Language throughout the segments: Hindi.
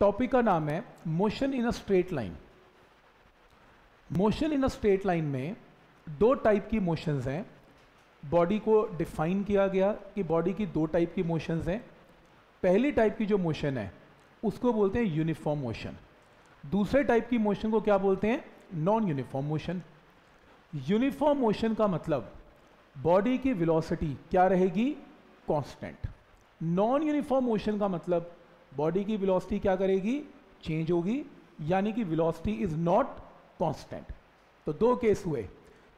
टॉपिक का नाम है motion in a straight line. Motion in a straight line में दो टाइप की मोशंस हैं। बॉडी को डिफाइन किया गया कि बॉडी की दो टाइप की मोशंस हैं। पहली टाइप की जो मोशन है, उसको बोलते हैं यूनिफॉर्म मोशन। दूसरे टाइप की मोशन को क्या बोलते हैं? Non uniform motion. Uniform motion का मतलब बॉडी की वेलोसिटी क्या रहेगी? कांस्टेंट। नॉन यूनिफॉर्म मोशन का मतलब बॉडी की वेलोसिटी क्या करेगी? चेंज होगी। यानी कि वेलोसिटी इज़ नॉट कांस्टेंट तो दो केस हुए।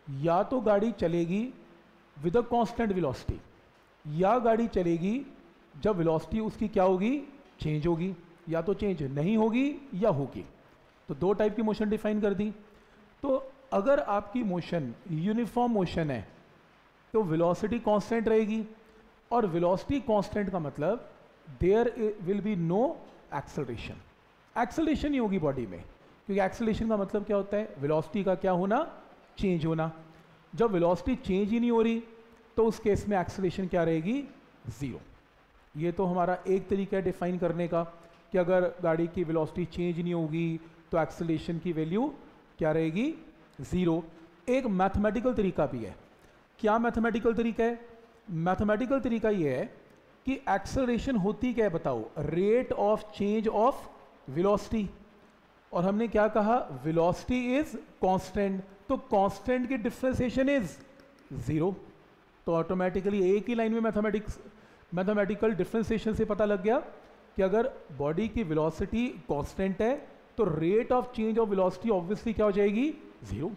या तो गाड़ी चलेगी विद अ कांस्टेंट वेलोसिटी या गाड़ी चलेगी जब वेलोसिटी उसकी क्या होगी? चेंज होगी। या तो चेंज नहीं होगी या होगी। तो दो टाइप की मोशन डिफाइन कर दी। तो अगर आपकी मोशन यूनिफॉर्म मोशन है तो वेलोसिटी कांस्टेंट रहेगी। और वेलोसिटी कांस्टेंट का मतलब there will be no acceleration acceleration ही होगी बॉडी में, क्योंकि एक्सलेशन का मतलब क्या होता है? वेलोसिटी का क्या होना? चेंज होना। जब वेलोसिटी चेंज ही नहीं हो रही तो उस केस में एक्सलेशन क्या रहेगी? ज़ीरो ये तो हमारा एक तरीका है डिफाइन करने का, कि अगर गाड़ी की वेलोसिटी चेंज नहीं होगी तो एक्सलेशन की वैल्यू क्या रहेगी? ज़ीरो एक मैथमेटिकल तरीका भी है। क्या मैथमेटिकल तरीका है? मैथमेटिकल तरीका ये है कि एक्सलरेशन होती क्या है बताओ? Rate of change of velocity और हमने क्या कहा? वेलोसिटी इज़ कांस्टेंट तो कांस्टेंट की डिफ्रेंसिएशन इज़ ज़ीरो तो ऑटोमेटिकली एक ही लाइन में मैथमेटिक्स मैथमेटिकल डिफ्रेंसिएशन से पता लग गया कि अगर बॉडी की वेलोसिटी कांस्टेंट है तो rate of change of velocity obviously क्या हो जाएगी? ज़ीरो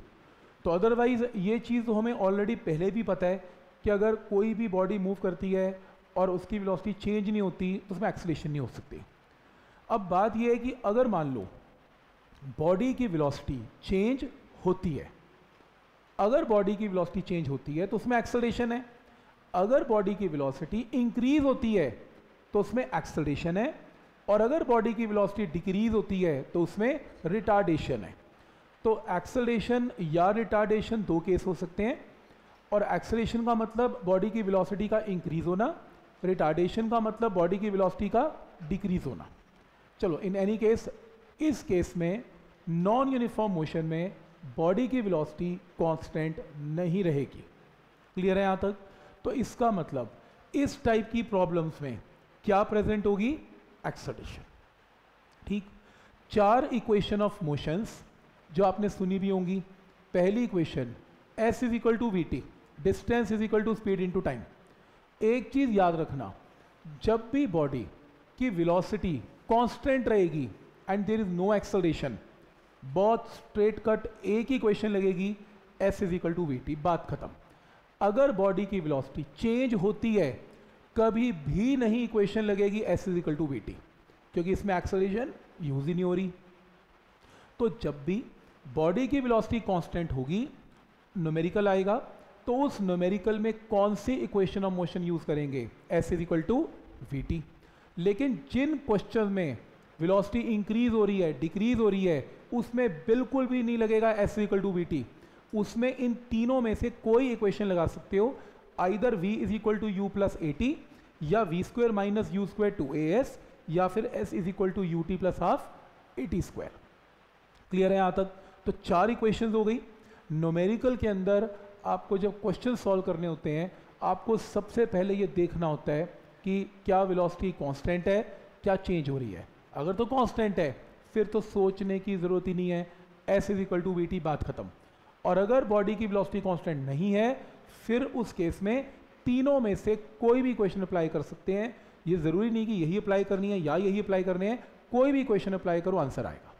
तो अदरवाइज़ ये चीज़ तो हमें ऑलरेडी पहले भी पता है कि अगर कोई भी बॉडी मूव करती है और उसकी वेलोसिटी चेंज नहीं होती तो उसमें एक्सलेशन नहीं हो सकती। अब बात यह है कि अगर मान लो बॉडी की वेलोसिटी चेंज होती है, अगर बॉडी की वेलोसिटी चेंज होती है तो उसमें एक्सलेशन है। अगर बॉडी की वेलोसिटी इंक्रीज होती है तो उसमें एक्सलेशन है। और अगर बॉडी की वेलोसिटी डिक्रीज होती है तो उसमें रिटार्डेशन है। तो एक्सलेशन या रिटार्डेशन दो केस हो सकते हैं। और एक्सलेशन का मतलब बॉडी की वेलोसिटी का इंक्रीज होना रिटार्डेशन का मतलब बॉडी की वेलोसिटी का डिक्रीज होना। चलो इन एनी केस इस केस में नॉन यूनिफॉर्म मोशन में बॉडी की वेलोसिटी कांस्टेंट नहीं रहेगी। क्लियर है यहाँ तक? तो इसका मतलब इस टाइप की प्रॉब्लम्स में क्या प्रेजेंट होगी? एक्सलेशन ठीक? चार इक्वेशन ऑफ़ मोशंस जो आपने सुनी भी होंगी। पहली equation S is equal to V T distance is equal to speed into time एक चीज़ याद रखना, जब भी बॉडी की वेलोसिटी कांस्टेंट रहेगी and there is no acceleration बहुत स्ट्रेट कट एक ही क्वेश्चन लगेगी S is equal to V T बात खत्म। अगर बॉडी की वेलोसिटी चेंज होती है, कभी भी नहीं इक्वेशन लगेगी S is equal to V T क्योंकि इसमें एक्सलेशन यूज़ ही नहीं हो रही। तो जब भी बॉडी की वेलोसिटी कांस्टेंट होगी न्यूमेरिकल आएगा तो उस न्यूमेरिकल में कौन सी इक्वेशन ऑफ़ मोशन यूज़ करेंगे? S is equal to V T लेकिन जिन क्वेश्चन में वेलोसिटी इंक्रीज हो रही है डिक्रीज हो रही है, उसमें बिल्कुल भी नहीं लगेगा एस इक्वल टू वी उसमें इन तीनों में से कोई इक्वेशन लगा सकते हो either v is equal to U plus A T या V square minus U square two A S या फिर s is equal to U T plus half A T square clear है यहाँ तक? तो चार इक्वेशंस हो गई। नोमेरिकल के अंदर आपको जब क्वेश्चन सॉल्व करने होते हैं, आपको सबसे पहले ये देखना होता है कि क्या वेलोसिटी कांस्टेंट है, क्या चेंज हो रही है। अगर तो कांस्टेंट है, फिर तो सोचने की ज़रूरत ही नहीं है। S is equal to V बात खत्म। और अगर बॉडी की वेलोसिटी कांस्टेंट नहीं है, फिर उस केस में तीनों में से कोई भी क्वेश्चन अप्लाई कर सकते हैं। ये ज़रूरी नहीं कि यही अप्लाई करनी है या यही अप्लाई करने हैं, कोई भी क्वेश्चन अप्लाई करो आंसर आएगा।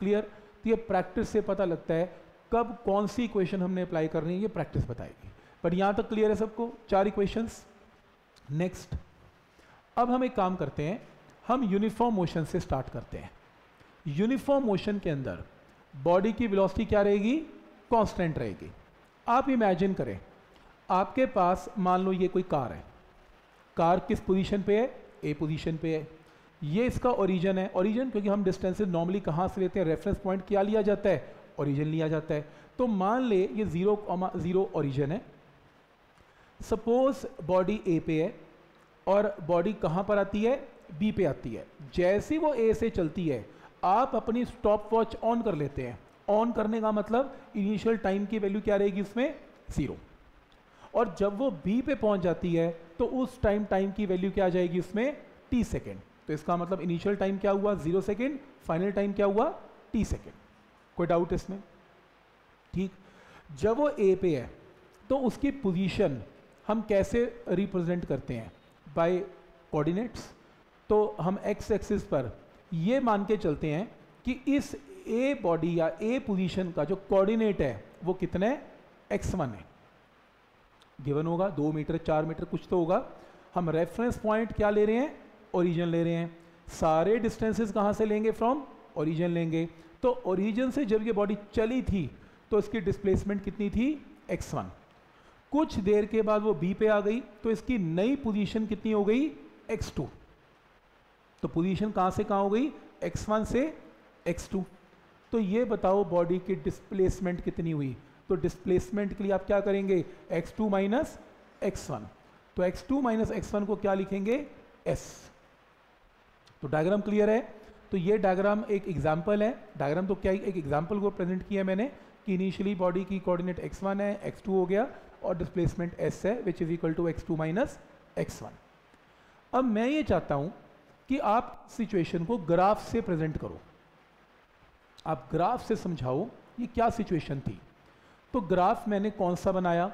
क्लियर तो ये प्रैक्टिस से पता लगता है कब कौन सी इक्वेशन हमने अप्लाई करनी है, ये प्रैक्टिस बताएगी। पर यहाँ तक क्लियर है सबको? चार इक्वेशंस नेक्स्ट अब हम एक काम करते हैं, हम यूनिफॉर्म मोशन से स्टार्ट करते हैं। यूनिफॉर्म मोशन के अंदर बॉडी की वेलोसिटी क्या रहेगी? कांस्टेंट रहेगी। आप इमेजिन करें, आपके पास मान लो ये कोई कार है। कार किस पोजीशन पे है? ए पोजीशन पे है। ये इसका ओरिजन है। ओरिजन क्योंकि हम डिस्टेंसेज नॉर्मली कहाँ से लेते हैं? रेफरेंस पॉइंट क्या लिया जाता है? ओरिजिन लिया जाता है। तो मान ले ये ज़ीरो ज़ीरो ओरिजिन है। सपोज़ बॉडी ए पे है और बॉडी कहाँ पर आती है? बी पे आती है। जैसी वो ए से चलती है, आप अपनी स्टॉप वॉच ऑन कर लेते हैं। ऑन करने का मतलब इनिशियल टाइम की वैल्यू क्या रहेगी इसमें? ज़ीरो और जब वो बी पे पहुँच जाती है तो उस टाइम टाइम की वैल्यू क्या आ जाएगी इसमें? टी सेकेंड तो इसका मतलब इनिशियल टाइम क्या हुआ? ज़ीरो सेकेंड फाइनल टाइम क्या हुआ? टी सेकेंड कोई डाउट इसमें? ठीक। जब वो ए पे है तो उसकी पोजीशन हम कैसे रिप्रेजेंट करते हैं? बाय कोऑर्डिनेट्स तो हम एक्स एक्सिस पर ये मान के चलते हैं कि इस ए बॉडी या ए पोजीशन का जो कोऑर्डिनेट है, वो कितने? एक्स वन है। गिवन होगा, दो मीटर चार मीटर कुछ तो होगा। हम रेफरेंस पॉइंट क्या ले रहे हैं? ओरिजिन ले रहे हैं। सारे डिस्टेंसेस कहाँ से लेंगे फ्रॉम ओरिजिन लेंगे। तो ओरिजिन से जब ये बॉडी चली थी तो इसकी डिस्प्लेसमेंट कितनी थी? X1 कुछ देर के बाद वो b पे आ गई तो इसकी नई पोजीशन कितनी हो गई? X2 तो पोजीशन कहाँ से कहाँ हो गई? X1 से x2 तो ये बताओ बॉडी की डिस्प्लेसमेंट कितनी हुई? तो डिस्प्लेसमेंट के लिए आप क्या करेंगे? X2 टू माइनस एक्स तो x2 टू माइनस एक्स को क्या लिखेंगे? S. तो डायग्राम क्लियर है? तो ये डायग्राम एक एग्ज़ाम्पल है। डायग्राम तो क्या, एक एग्ज़ाम्पल को प्रेजेंट किया मैंने कि इनिशियली बॉडी की कोऑर्डिनेट x1 है x2 हो गया और डिस्प्लेसमेंट s है which is equal to X two minus X अब मैं ये चाहता हूँ कि आप सिचुएशन को ग्राफ से प्रेजेंट करो। आप ग्राफ से समझाओ ये क्या सिचुएशन थी। तो ग्राफ मैंने कौन सा बनाया?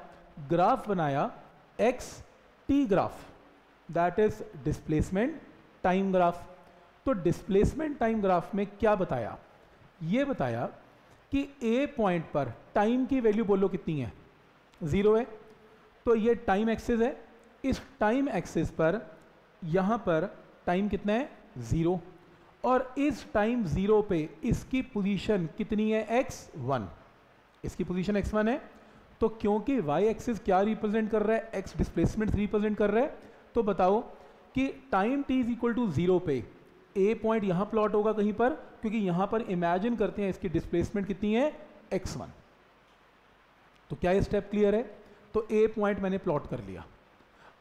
ग्राफ बनाया X T graph that is displacement time graph तो डिस्प्लेसमेंट टाइम ग्राफ में क्या बताया? ये बताया कि ए पॉइंट पर टाइम की वैल्यू बोलो कितनी है? ज़ीरो है। तो ये टाइम एक्सेस है। इस टाइम एक्सेस पर यहाँ पर टाइम कितना है? ज़ीरो और इस टाइम ज़ीरो पे इसकी पोजीशन कितनी है? एक्स वन इसकी पोजीशन एक्स वन है। तो क्योंकि वाई एक्सेस क्या रिप्रेजेंट कर रहा है? एक्स डिस्प्लेसमेंट रिप्रेजेंट कर रहा है। तो बताओ कि time T is equal to zero पे ए पॉइंट यहाँ प्लॉट होगा कहीं पर, क्योंकि यहाँ पर इमेजिन करते हैं इसकी डिस्प्लेसमेंट कितनी है? एक्स वन तो क्या ये स्टेप क्लियर है? तो ए पॉइंट मैंने प्लॉट कर लिया।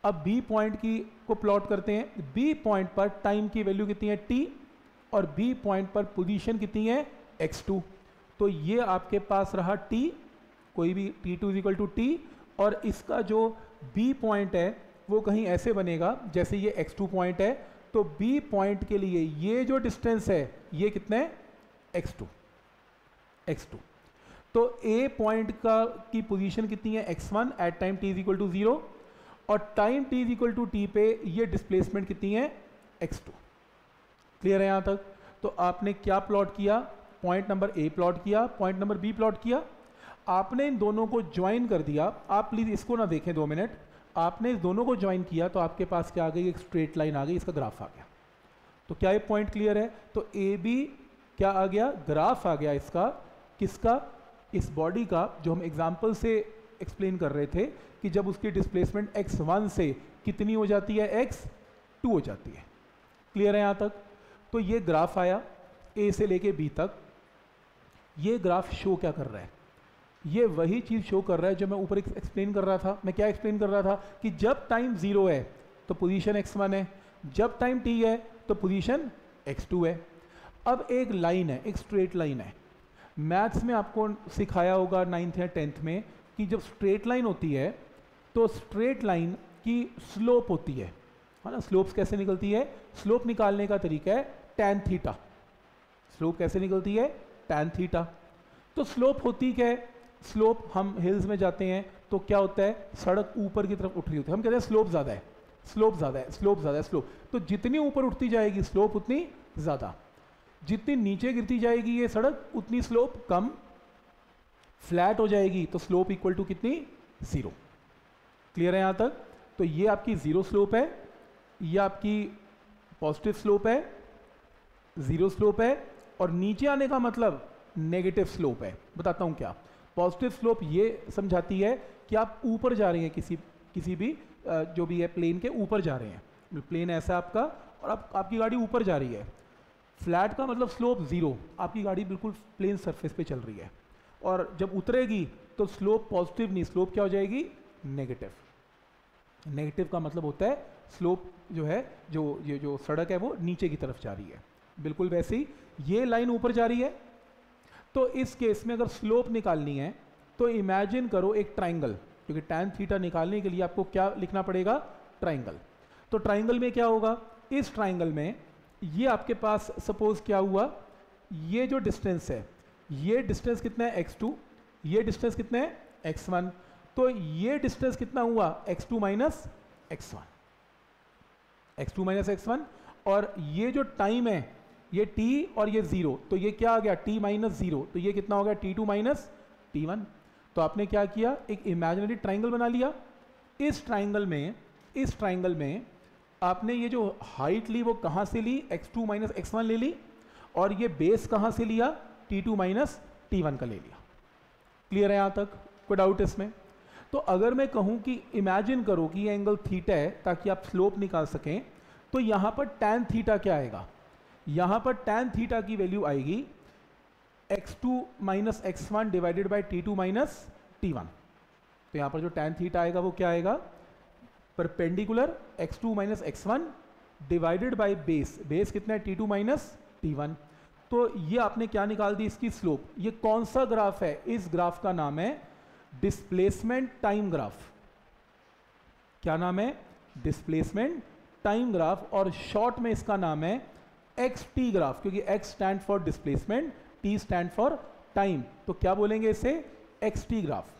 अब बी पॉइंट की को प्लॉट करते हैं। बी पॉइंट पर टाइम की वैल्यू कितनी है? टी और बी पॉइंट पर पोजीशन कितनी है? एक्स टू तो ये आपके पास रहा टी कोई भी T two is equal to T और इसका जो बी पॉइंट है, वो कहीं ऐसे बनेगा, जैसे ये एक्स टू पॉइंट है तो बी पॉइंट के लिए ये जो डिस्टेंस है, ये कितने? एक्स टू एक्स टू तो ए पॉइंट का, की पोजीशन कितनी है? X one at time T is equal to zero और time T is equal to T पे ये डिस्प्लेसमेंट कितनी है? एक्स टू क्लियर है यहाँ तक? तो आपने क्या प्लॉट किया? पॉइंट नंबर ए प्लॉट किया पॉइंट नंबर बी प्लॉट किया। आपने इन दोनों को ज्वाइन कर दिया। आप प्लीज़ इसको ना देखें दो मिनट आपने इस दोनों को ज्वाइन किया तो आपके पास क्या आ गई? एक स्ट्रेट लाइन आ गई, इसका ग्राफ आ गया। तो क्या ये पॉइंट क्लियर है? तो ए बी क्या आ गया? ग्राफ आ गया इसका, किसका? इस बॉडी का, जो हम एग्ज़ाम्पल से एक्सप्लेन कर रहे थे, कि जब उसकी डिस्प्लेसमेंट एक्स वन से कितनी हो जाती है? एक्स टू हो जाती है। क्लियर है यहाँ तक? तो ये ग्राफ आया ए से लेके बी तक। ये ग्राफ शो क्या कर रहा है? ये वही चीज़ शो कर रहा है जो मैं ऊपर एक्सप्लेन कर रहा था। मैं क्या एक्सप्लेन कर रहा था? कि जब टाइम ज़ीरो है तो पोजीशन एक्स वन है। जब टाइम टी है तो पोजीशन एक्स टू है। अब एक लाइन है, एक स्ट्रेट लाइन है। मैथ्स में आपको सिखाया होगा नाइन्थ या टेंथ में कि जब स्ट्रेट लाइन होती है तो स्ट्रेट लाइन की स्लोप होती है। है ना स्लोप्स कैसे निकलती है? स्लोप निकालने का तरीका है टेन थीटा स्लोप कैसे निकलती है? टेन थीटा तो स्लोप होती क्या है? स्लोप हम हिल्स में जाते हैं तो क्या होता है? सड़क ऊपर की तरफ़ उठ रही होती है। हम कहते हैं स्लोप ज़्यादा है, स्लोप ज़्यादा है, स्लोप ज़्यादा है, स्लोप। तो जितनी ऊपर उठती जाएगी, स्लोप उतनी ज़्यादा। जितनी नीचे गिरती जाएगी ये सड़क, उतनी स्लोप कम फ्लैट हो जाएगी तो स्लोप इक्वल टू कितनी? ज़ीरो क्लियर है यहाँ तक? तो ये आपकी ज़ीरो स्लोप है, ये आपकी पॉजिटिव स्लोप है ज़ीरो स्लोप है, और नीचे आने का मतलब नेगेटिव स्लोप है। बताता हूँ क्या। पॉजिटिव स्लोप ये समझाती है कि आप ऊपर जा रहे हैं किसी किसी भी जो भी है प्लेन के ऊपर जा रहे हैं। प्लेन ऐसा आपका और आप, आपकी गाड़ी ऊपर जा रही है। फ्लैट का मतलब स्लोप ज़ीरो। आपकी गाड़ी बिल्कुल प्लेन सरफेस पे चल रही है। और जब उतरेगी तो स्लोप पॉजिटिव नहीं, स्लोप क्या हो जाएगी? नेगेटिव। नेगेटिव का मतलब होता है स्लोप जो है, जो ये, जो सड़क है वो नीचे की तरफ़ जा रही है। बिल्कुल वैसे ही ये लाइन ऊपर जा रही है तो इस केस में अगर स्लोप निकालनी है तो इमेजिन करो एक ट्राइंगल क्योंकि टैन थीटा निकालने के लिए आपको क्या लिखना पड़ेगा? ट्राइंगल तो ट्राइंगल में क्या होगा? इस ट्राइंगल में ये आपके पास सपोज़ क्या हुआ? ये जो डिस्टेंस है, ये डिस्टेंस कितना है? X2 ये डिस्टेंस कितना है? X1 तो ये डिस्टेंस कितना हुआ? X2 two minus X one X two minus X one और ये जो टाइम है ये t और ये ज़ीरो तो ये क्या आ गया? t माइनस ज़ीरो तो ये कितना हो गया? t2 two minus T one तो आपने क्या किया? एक इमेजिनरी ट्राइंगल बना लिया। इस ट्राइंगल में, इस ट्राइंगल में आपने ये जो हाइट ली, वो कहाँ से ली? x2 टू माइनस एक्स ले ली और ये बेस कहाँ से लिया? t2 टू माइनस टी का ले लिया। क्लियर है यहाँ तक? कोई डाउट इसमें? तो अगर मैं कहूँ कि इमेजिन करो कि ये एंगल थीटा है, ताकि आप स्लोप निकाल सकें तो यहाँ पर टैन थीटा क्या आएगा? यहाँ पर टैन थीटा की वैल्यू आएगी x2 two minus x one divided by t two minus t one तो यहाँ पर जो टैन थीटा आएगा वो क्या आएगा? Perpendicular x2 two minus x one divided by base base कितना है? T two minus t one तो ये आपने क्या निकाल दी इसकी स्लोप ये कौन सा ग्राफ है? इस ग्राफ का नाम है डिस्प्लेसमेंट टाइम ग्राफ क्या नाम है? डिस्प्लेसमेंट टाइम ग्राफ और शॉर्ट में इसका नाम है एक्स टी ग्राफ क्योंकि x stand for displacement t stand for time तो क्या बोलेंगे इसे? एक्स टी ग्राफ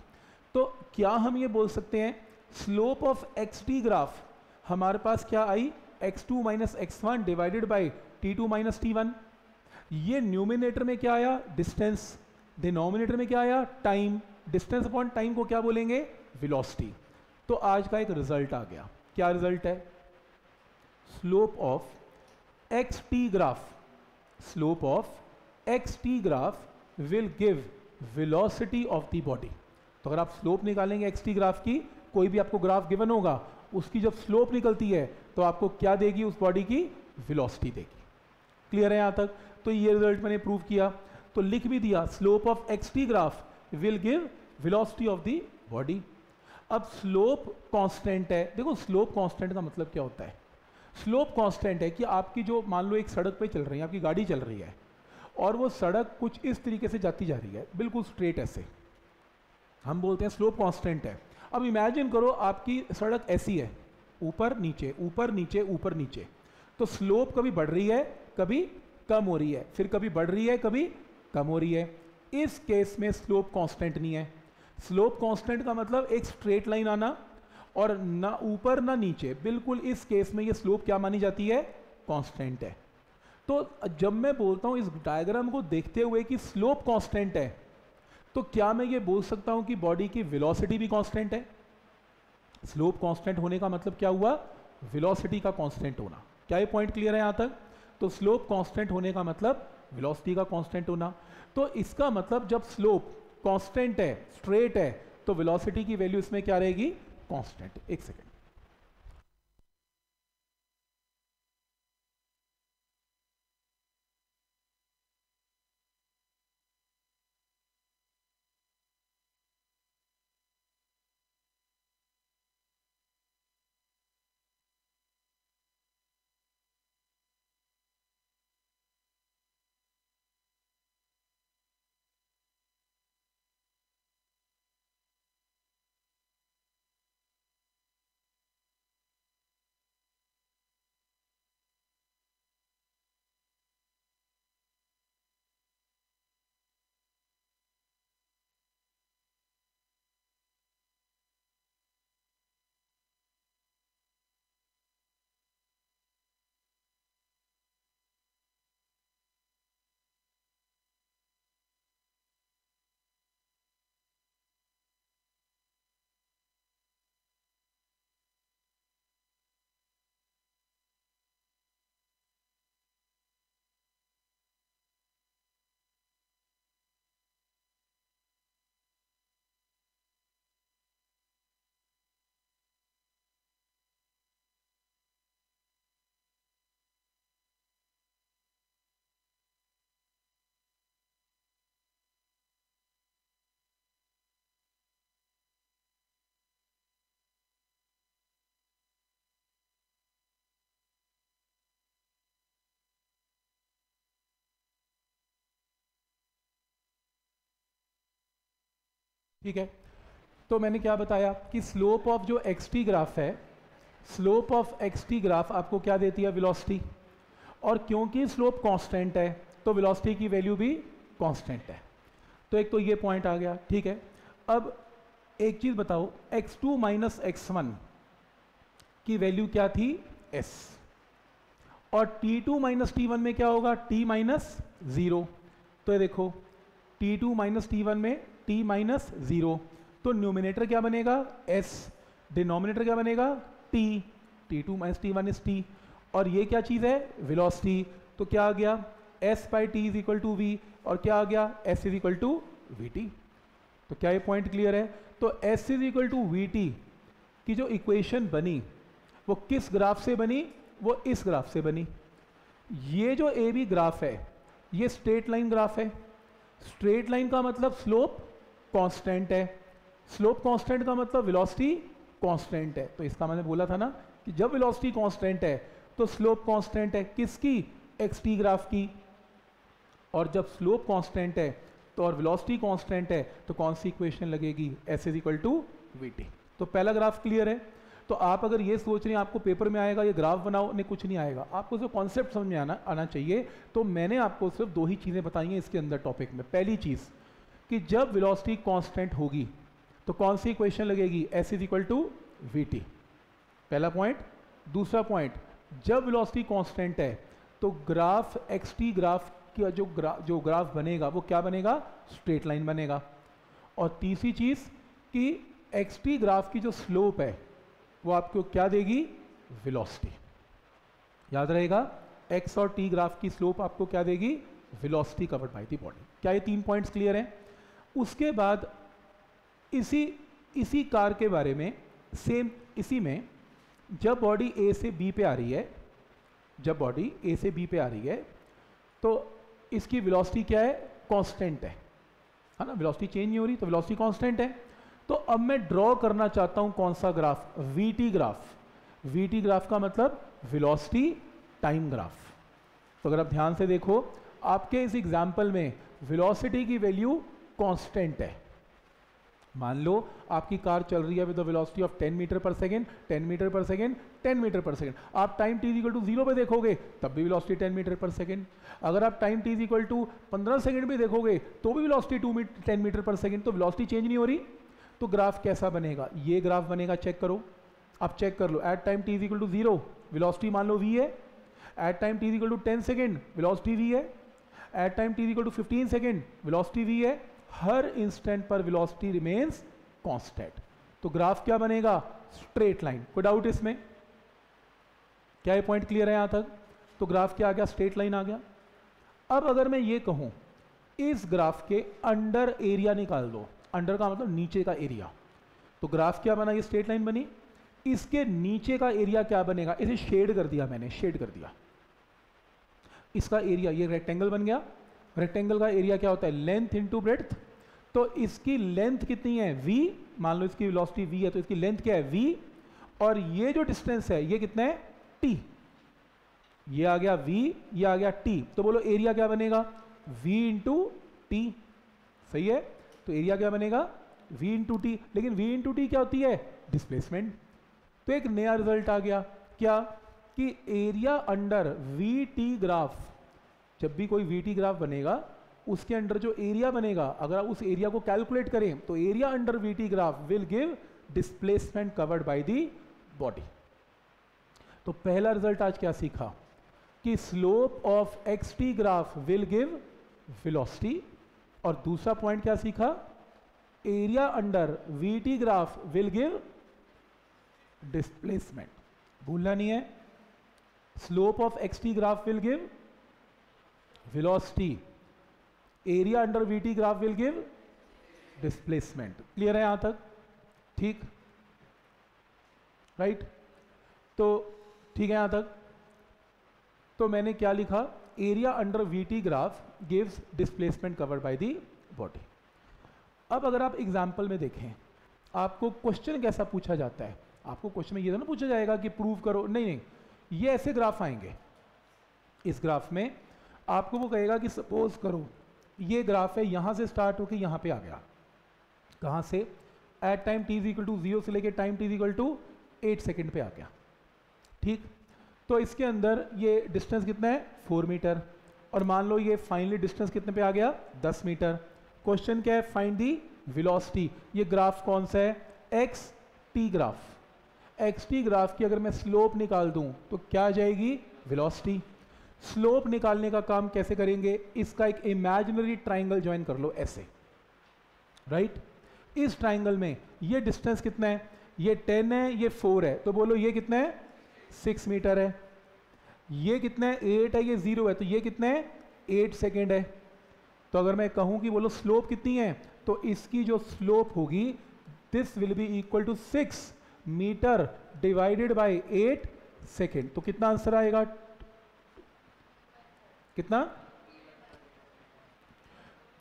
तो क्या हम ये बोल सकते हैं? Slope of x t graph हमारे पास क्या आई? X two minus x one divided by t two minus t one ये न्यूमिनेटर में क्या आया? डिस्टेंस डिनोमिनेटर में क्या आया? टाइम डिस्टेंस अपॉन टाइम को क्या बोलेंगे? वेलोसिटी तो आज का एक रिज़ल्ट आ गया. क्या रिज़ल्ट है? Slope of x t graph slope of x t graph will give velocity of the body तो अगर आप स्लोप निकालेंगे टी ग्राफ की, कोई भी आपको ग्राफ गिवन होगा, उसकी जब स्लोप निकलती है तो आपको क्या देगी? उस बॉडी की वेलोसिटी देगी। क्लियर है यहाँ तक? तो ये रिज़ल्ट मैंने प्रूव किया। तो लिख भी दिया slope of t graph will give velocity of the body अब स्लोप कांस्टेंट है। देखो स्लोप कांस्टेंट का मतलब क्या होता है? स्लोप कांस्टेंट है कि आपकी जो मान लो एक सड़क पे चल रही है, आपकी गाड़ी चल रही है, और वो सड़क कुछ इस तरीके से जाती जा रही है, बिल्कुल स्ट्रेट ऐसे। हम बोलते हैं स्लोप कांस्टेंट है। अब इमेजिन करो आपकी सड़क ऐसी है, ऊपर नीचे ऊपर नीचे ऊपर नीचे। तो स्लोप कभी बढ़ रही है, कभी कम हो रही है, फिर कभी बढ़ रही है, कभी कम हो रही है। इस केस में स्लोप कांस्टेंट नहीं है। स्लोप कांस्टेंट का मतलब एक स्ट्रेट लाइन आना और ना ऊपर ना नीचे। बिल्कुल इस केस में ये स्लोप क्या मानी जाती है? कांस्टेंट है। तो जब मैं बोलता हूँ इस डायग्राम को देखते हुए कि स्लोप कांस्टेंट है तो क्या मैं ये बोल सकता हूँ कि बॉडी की वेलोसिटी भी कांस्टेंट है? स्लोप कांस्टेंट होने का मतलब क्या हुआ? वेलोसिटी का कांस्टेंट होना। क्या ये पॉइंट क्लियर है यहाँ तक? तो स्लोप कांस्टेंट होने का मतलब वेलोसिटी का कांस्टेंट होना। तो इसका मतलब जब स्लोप कांस्टेंट है, स्ट्रेट है तो वेलोसिटी की वैल्यू इसमें क्या रहेगी? कांस्टेंट एक सेकेंड ठीक है? तो मैंने क्या बताया कि स्लोप ऑफ़ जो एक्स टी ग्राफ है slope of x t graph आपको क्या देती है? वेलोसिटी और क्योंकि स्लोप कांस्टेंट है तो वेलोसिटी की वैल्यू भी कांस्टेंट है। तो एक तो ये पॉइंट आ गया, ठीक है? अब एक चीज़ बताओ x2 टू माइनस एक्स की वैल्यू क्या थी? S. और t2 टू माइनस टी में क्या होगा? T माइनस ज़ीरो तो ये देखो t2 टू माइनस टी में t माइनस ज़ीरो। तो न्यूमिनेटर क्या बनेगा? s डिनोमिनेटर क्या बनेगा? t t2 two minus t is t. और ये क्या चीज़ है? वेलोसिटी। तो क्या आ गया? s by t is equal to v. और क्या आ गया? s is equal to v t. तो क्या ये पॉइंट क्लियर है? तो s is equal to v t की जो इक्वेशन बनी, वो किस ग्राफ से बनी? वो इस ग्राफ से बनी। ये जो ए बी ग्राफ है, ये स्ट्रेट लाइन ग्राफ है। स्ट्रेट लाइन का मतलब स्लोप कांस्टेंट है। स्लोप कांस्टेंट का मतलब वेलोसिटी कांस्टेंट है। तो इसका मैंने बोला था ना कि जब वेलोसिटी कांस्टेंट है तो स्लोप कांस्टेंट है किसकी? एक्स टी ग्राफ की। और जब स्लोप कांस्टेंट है तो और वेलोसिटी कांस्टेंट है तो कौन सी इक्वेशन लगेगी? S is equal to v t तो पहला ग्राफ क्लियर है। तो आप अगर ये सोच रहे हैं, आपको पेपर में आएगा, ये ग्राफ बनाओ, नहीं, कुछ नहीं आएगा। आपको सिर्फ़ कॉन्सेप्ट समझ में आना आना चाहिए। तो मैंने आपको सिर्फ़ दो ही चीज़ें बताई हैं इसके अंदर टॉपिक में। पहली चीज़ कि जब वेलोसिटी कांस्टेंट होगी तो कौन सी इक्वेशन लगेगी? S is equal to v t पहला पॉइंट दूसरा पॉइंट जब वेलोसिटी कांस्टेंट है तो ग्राफ एक्स टी ग्राफ का जो ग्राफ जो ग्राफ बनेगा, वो क्या बनेगा? स्ट्रेट लाइन बनेगा. और तीसरी चीज़ कि एक्स टी ग्राफ की जो स्लोप है, वो आपको क्या देगी? वेलोसिटी याद रहेगा एक्स और टी ग्राफ की स्लोप आपको क्या देगी? Velocity covered by the body क्या ये तीन पॉइंट्स क्लियर हैं? उसके बाद इसी इसी कार के बारे में सेम इसी में, जब बॉडी ए से बी पे आ रही है, जब बॉडी ए से बी पे आ रही है तो इसकी वेलोसिटी क्या है? कांस्टेंट है। है ना? वेलोसिटी चेंज नहीं हो रही तो वेलोसिटी कांस्टेंट है। तो अब मैं ड्रॉ करना चाहता हूँ कौन सा graph vt graph vt graph का मतलब वेलोसिटी टाइम ग्राफ तो अगर आप ध्यान से देखो, आपके इस एग्ज़ाम्पल में वेलोसिटी की वैल्यू कांस्टेंट है। मान लो, आपकी कार चल रही है with velocity of 10 metre per second 10 metre per second 10 metre per second आप time t equal to zero पे देखोगे, तब भी वेलोसिटी 10 मीटर पर सेकेंड अगर आप time t equal to 15 second भी देखोगे तो भी velocity to ten metre per second तो वेलोसिटी चेंज नहीं हो रही। तो ग्राफ कैसा बनेगा? ये ग्राफ बनेगा चेक करो। आप चेक कर लो at time t equal to zero velocity मान लो वी है। At time t equal to ten second velocity v है। At time t equal to fifteen second velocity v है। हर इंस्टेंट पर वेलोसिटी रिमेन्स कांस्टेंट तो ग्राफ क्या बनेगा? स्ट्रेट लाइन कोई डाउट इसमें? क्या ये पॉइंट क्लियर है यहाँ तक? तो ग्राफ क्या आ गया? स्ट्रेट लाइन आ गया. अब अगर मैं ये कहूँ, इस ग्राफ के अंडर एरिया निकाल दो. अंडर का मतलब नीचे का एरिया तो ग्राफ क्या बना? ये स्ट्रेट लाइन बनी. इसके नीचे का एरिया क्या बनेगा? इसे शेड कर दिया मैंने. शेड कर दिया. इसका एरिया ये रेक्टेंगल बन गया. रेक्टेंगल का एरिया क्या होता है? लेंथ इंटू ब्रेथ तो इसकी लेंथ कितनी है? V. मान लो इसकी वेलोसिटी v है तो इसकी लेंथ क्या है? V. और ये जो डिस्टेंस है, ये कितना है? T. ये आ गया v, ये आ गया t. तो बोलो एरिया क्या बनेगा? V इंटू टी सही है? तो एरिया क्या बनेगा? V इंटू टी लेकिन v इंटू टी क्या होती है? डिस्प्लेसमेंट तो एक नया रिज़ल्ट आ गया। क्या? कि area under v t graph जब भी कोई वी टी ग्राफ बनेगा, उसके अंडर जो एरिया बनेगा, अगर आप उस एरिया को कैलकुलेट करें तो area under v t graph will give displacement covered by the body तो पहला रिज़ल्ट आज क्या सीखा? कि slope of x t graph will give velocity और दूसरा पॉइंट क्या सीखा? Area under v t graph will give displacement भूलना नहीं है। Slope of x t graph will give velocity. Area under vt graph will give displacement clear है यहाँ तक? ठीक? Right right? तो ठीक है यहाँ तक? तो मैंने क्या लिखा? Area under vt graph gives displacement covered by the body अब अगर आप एग्ज़ाम्पल में देखें, आपको क्वेश्चन कैसा पूछा जाता है? आपको क्वेश्चन में ये तो ना पूछा जाएगा कि प्रूव करो। नहीं नहीं, ये ऐसे ग्राफ आएँगे। इस ग्राफ में आपको वो कहेगा कि सपोज़ करो, ये ग्राफ है, यहाँ से स्टार्ट होकर यहाँ पे आ गया। कहाँ से? At time t is equal to zero से लेके time t is equal to eight second पे आ गया। ठीक? तो इसके अंदर ये डिस्टेंस कितना है? फोर मीटर और मान लो ये फाइनली डिस्टेंस कितने पे आ गया? दस मीटर क्वेश्चन क्या है? फाइंड दी वेलोसिटी ये ग्राफ कौन सा है? X t graph x t graph की अगर मैं स्लोप निकाल दूँ तो क्या आ जाएगी? वेलोसिटी स्लोप निकालने का काम कैसे करेंगे? इसका एक इमेजिनरी ट्राइंगल ज्वाइन कर लो ऐसे। राइट इस ट्राइंगल में ये डिस्टेंस कितना है? ये टेन है, ये फोर है। तो बोलो ये कितना है? सिक्स मीटर है। ये कितना है? एट है, ये ज़ीरो है। तो ये कितना है? एट सेकेंड है। तो अगर मैं कहूँ कि बोलो स्लोप कितनी है तो इसकी जो स्लोप होगी this will be equal to six metre divided by eight second तो कितना आंसर आएगा? कितना?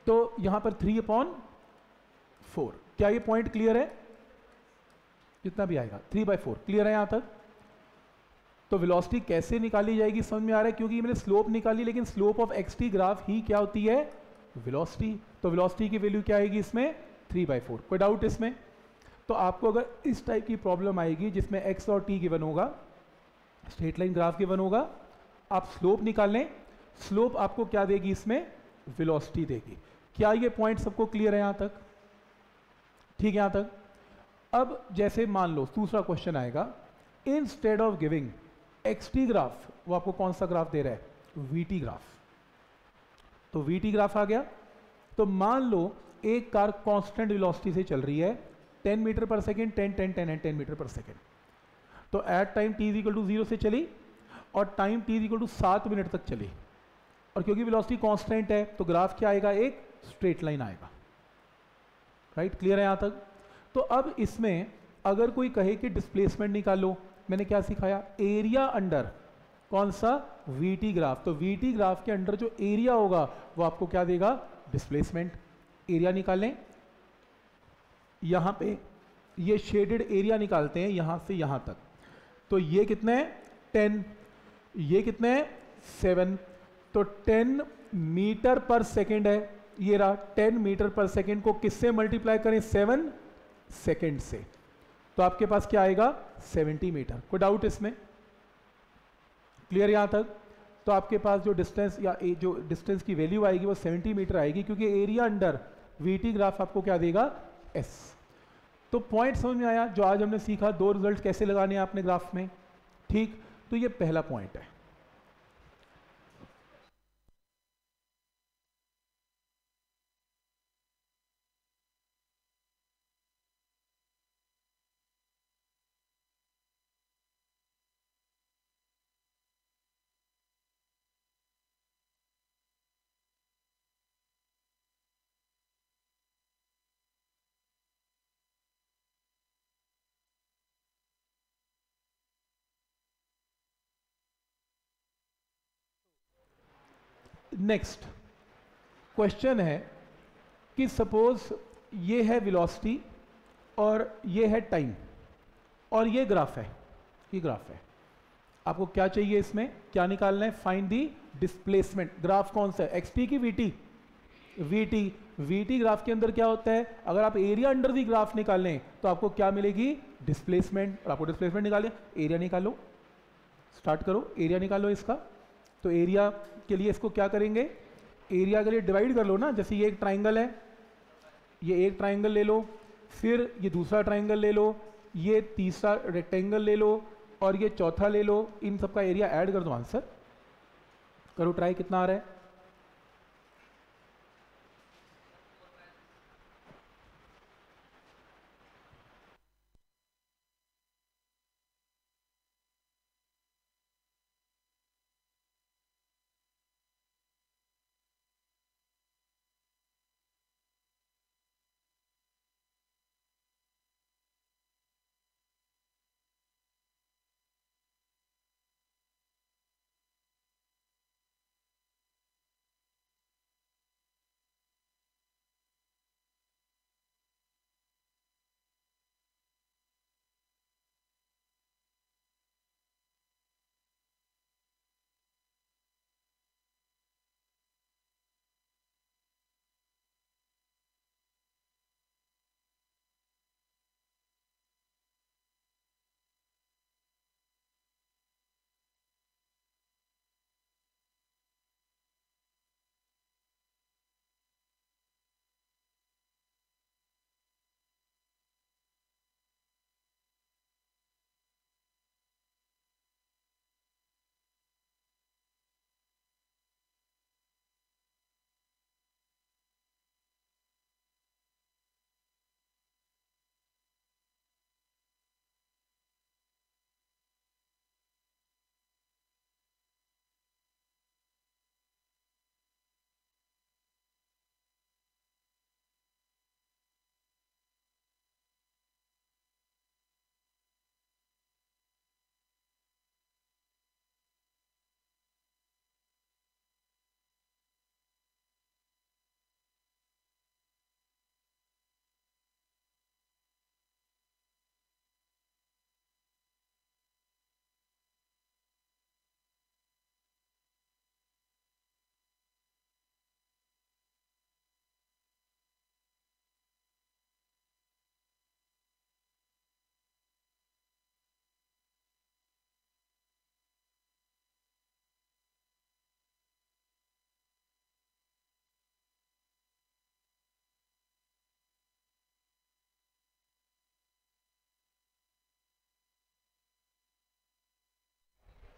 तो यहाँ पर थ्री अपॉन फोर क्या ये पॉइंट क्लियर है? कितना भी आएगा। थ्री बाय फोर क्लियर है यहाँ तक? तो वेलोसिटी कैसे निकाली जाएगी? समझ में आ रहा है? क्योंकि मैंने स्लोप निकाली, लेकिन slope of x t graph ही क्या होती है? वेलोसिटी तो वेलोसिटी की वैल्यू क्या आएगी इसमें? थ्री बाई फोर कोई डाउट इसमें? तो आपको अगर इस टाइप की प्रॉब्लम आएगी, जिसमें एक्स और टी गिवन होगा स्ट्रेट लाइन ग्राफ गिवन होगा, आप स्लोप निकाल लें। स्लोप आपको क्या देगी इसमें? वेलोसिटी देगी। क्या ये पॉइंट सबको क्लियर है यहाँ तक? ठीक है यहाँ तक? अब जैसे मान लो, दूसरा क्वेश्चन आएगा। Instead of giving x t graph वो आपको कौन सा ग्राफ दे रहा है? V t graph v t T ग्राफ आ गया। तो मान लो, एक कार कांस्टेंट वेलोसिटी से चल रही है। 10 metre per second 10 10 10 and 10 metre per second तो at time t to zero से चली और टाइम टी टू सात मिनट तक चली। और क्योंकि वेलोसिटी कांस्टेंट है तो ग्राफ क्या आएगा? एक स्ट्रेट लाइन आएगा। राइट क्लियर है यहाँ तक? तो अब इसमें अगर कोई कहे कि डिस्प्लेसमेंट निकालो, मैंने क्या सिखाया? एरिया अंडर कौन सा? वीटी ग्राफ तो वीटी ग्राफ के अंडर जो एरिया होगा, वो आपको क्या देगा? डिस्प्लेसमेंट एरिया निकालें। यहाँ पे ये शेडेड एरिया निकालते हैं, यहाँ से यहाँ तक। तो ये कितने है? टेन ये कितने है? सेवन तो टेन मीटर पर सेकेंड है। ये रहा टेन मीटर पर सेकेंड को किससे मल्टीप्लाई करें? सेवन सेकेंड से। तो आपके पास क्या आएगा? 70 मीटर कोई डाउट इसमें? क्लियर यहाँ तक? तो आपके पास जो डिस्टेंस या जो डिस्टेंस की वैल्यू आएगी वो 70 मीटर आएगी क्योंकि एरिया अंडर वीटी ग्राफ आपको क्या देगा? एस तो पॉइंट समझ में आया? जो आज हमने सीखा, दो रिज़ल्ट कैसे लगाने हैं आपने ग्राफ में? ठीक? तो ये पहला पॉइंट है। नेक्स्ट क्वेश्चन है कि सपोज़ ये है वेलोसिटी और ये है टाइम और ये ग्राफ है, ये ग्राफ है। आपको क्या चाहिए इसमें? क्या निकालना है? फाइंड दी डिस्प्लेसमेंट ग्राफ कौन सा है? एक्सटी की वीटी वीटी वीटी ग्राफ के अंदर क्या होता है? अगर आप एरिया अंडर दी ग्राफ निकालें तो आपको क्या मिलेगी? डिस्प्लेसमेंट और आपको डिस्प्लेसमेंट निकालें एरिया निकालो। स्टार्ट करो। एरिया निकालो इसका। तो एरिया के लिए इसको क्या करेंगे? एरिया के लिए डिवाइड कर लो ना, जैसे ये एक ट्राइंगल है, ये एक ट्राइंगल ले लो, फिर ये दूसरा ट्राइंगल ले लो, ये तीसरा रेक्टेंगल ले लो और ये चौथा ले लो, इन सबका एरिया ऐड कर दो आंसर करो ट्राई कितना आ रहा है?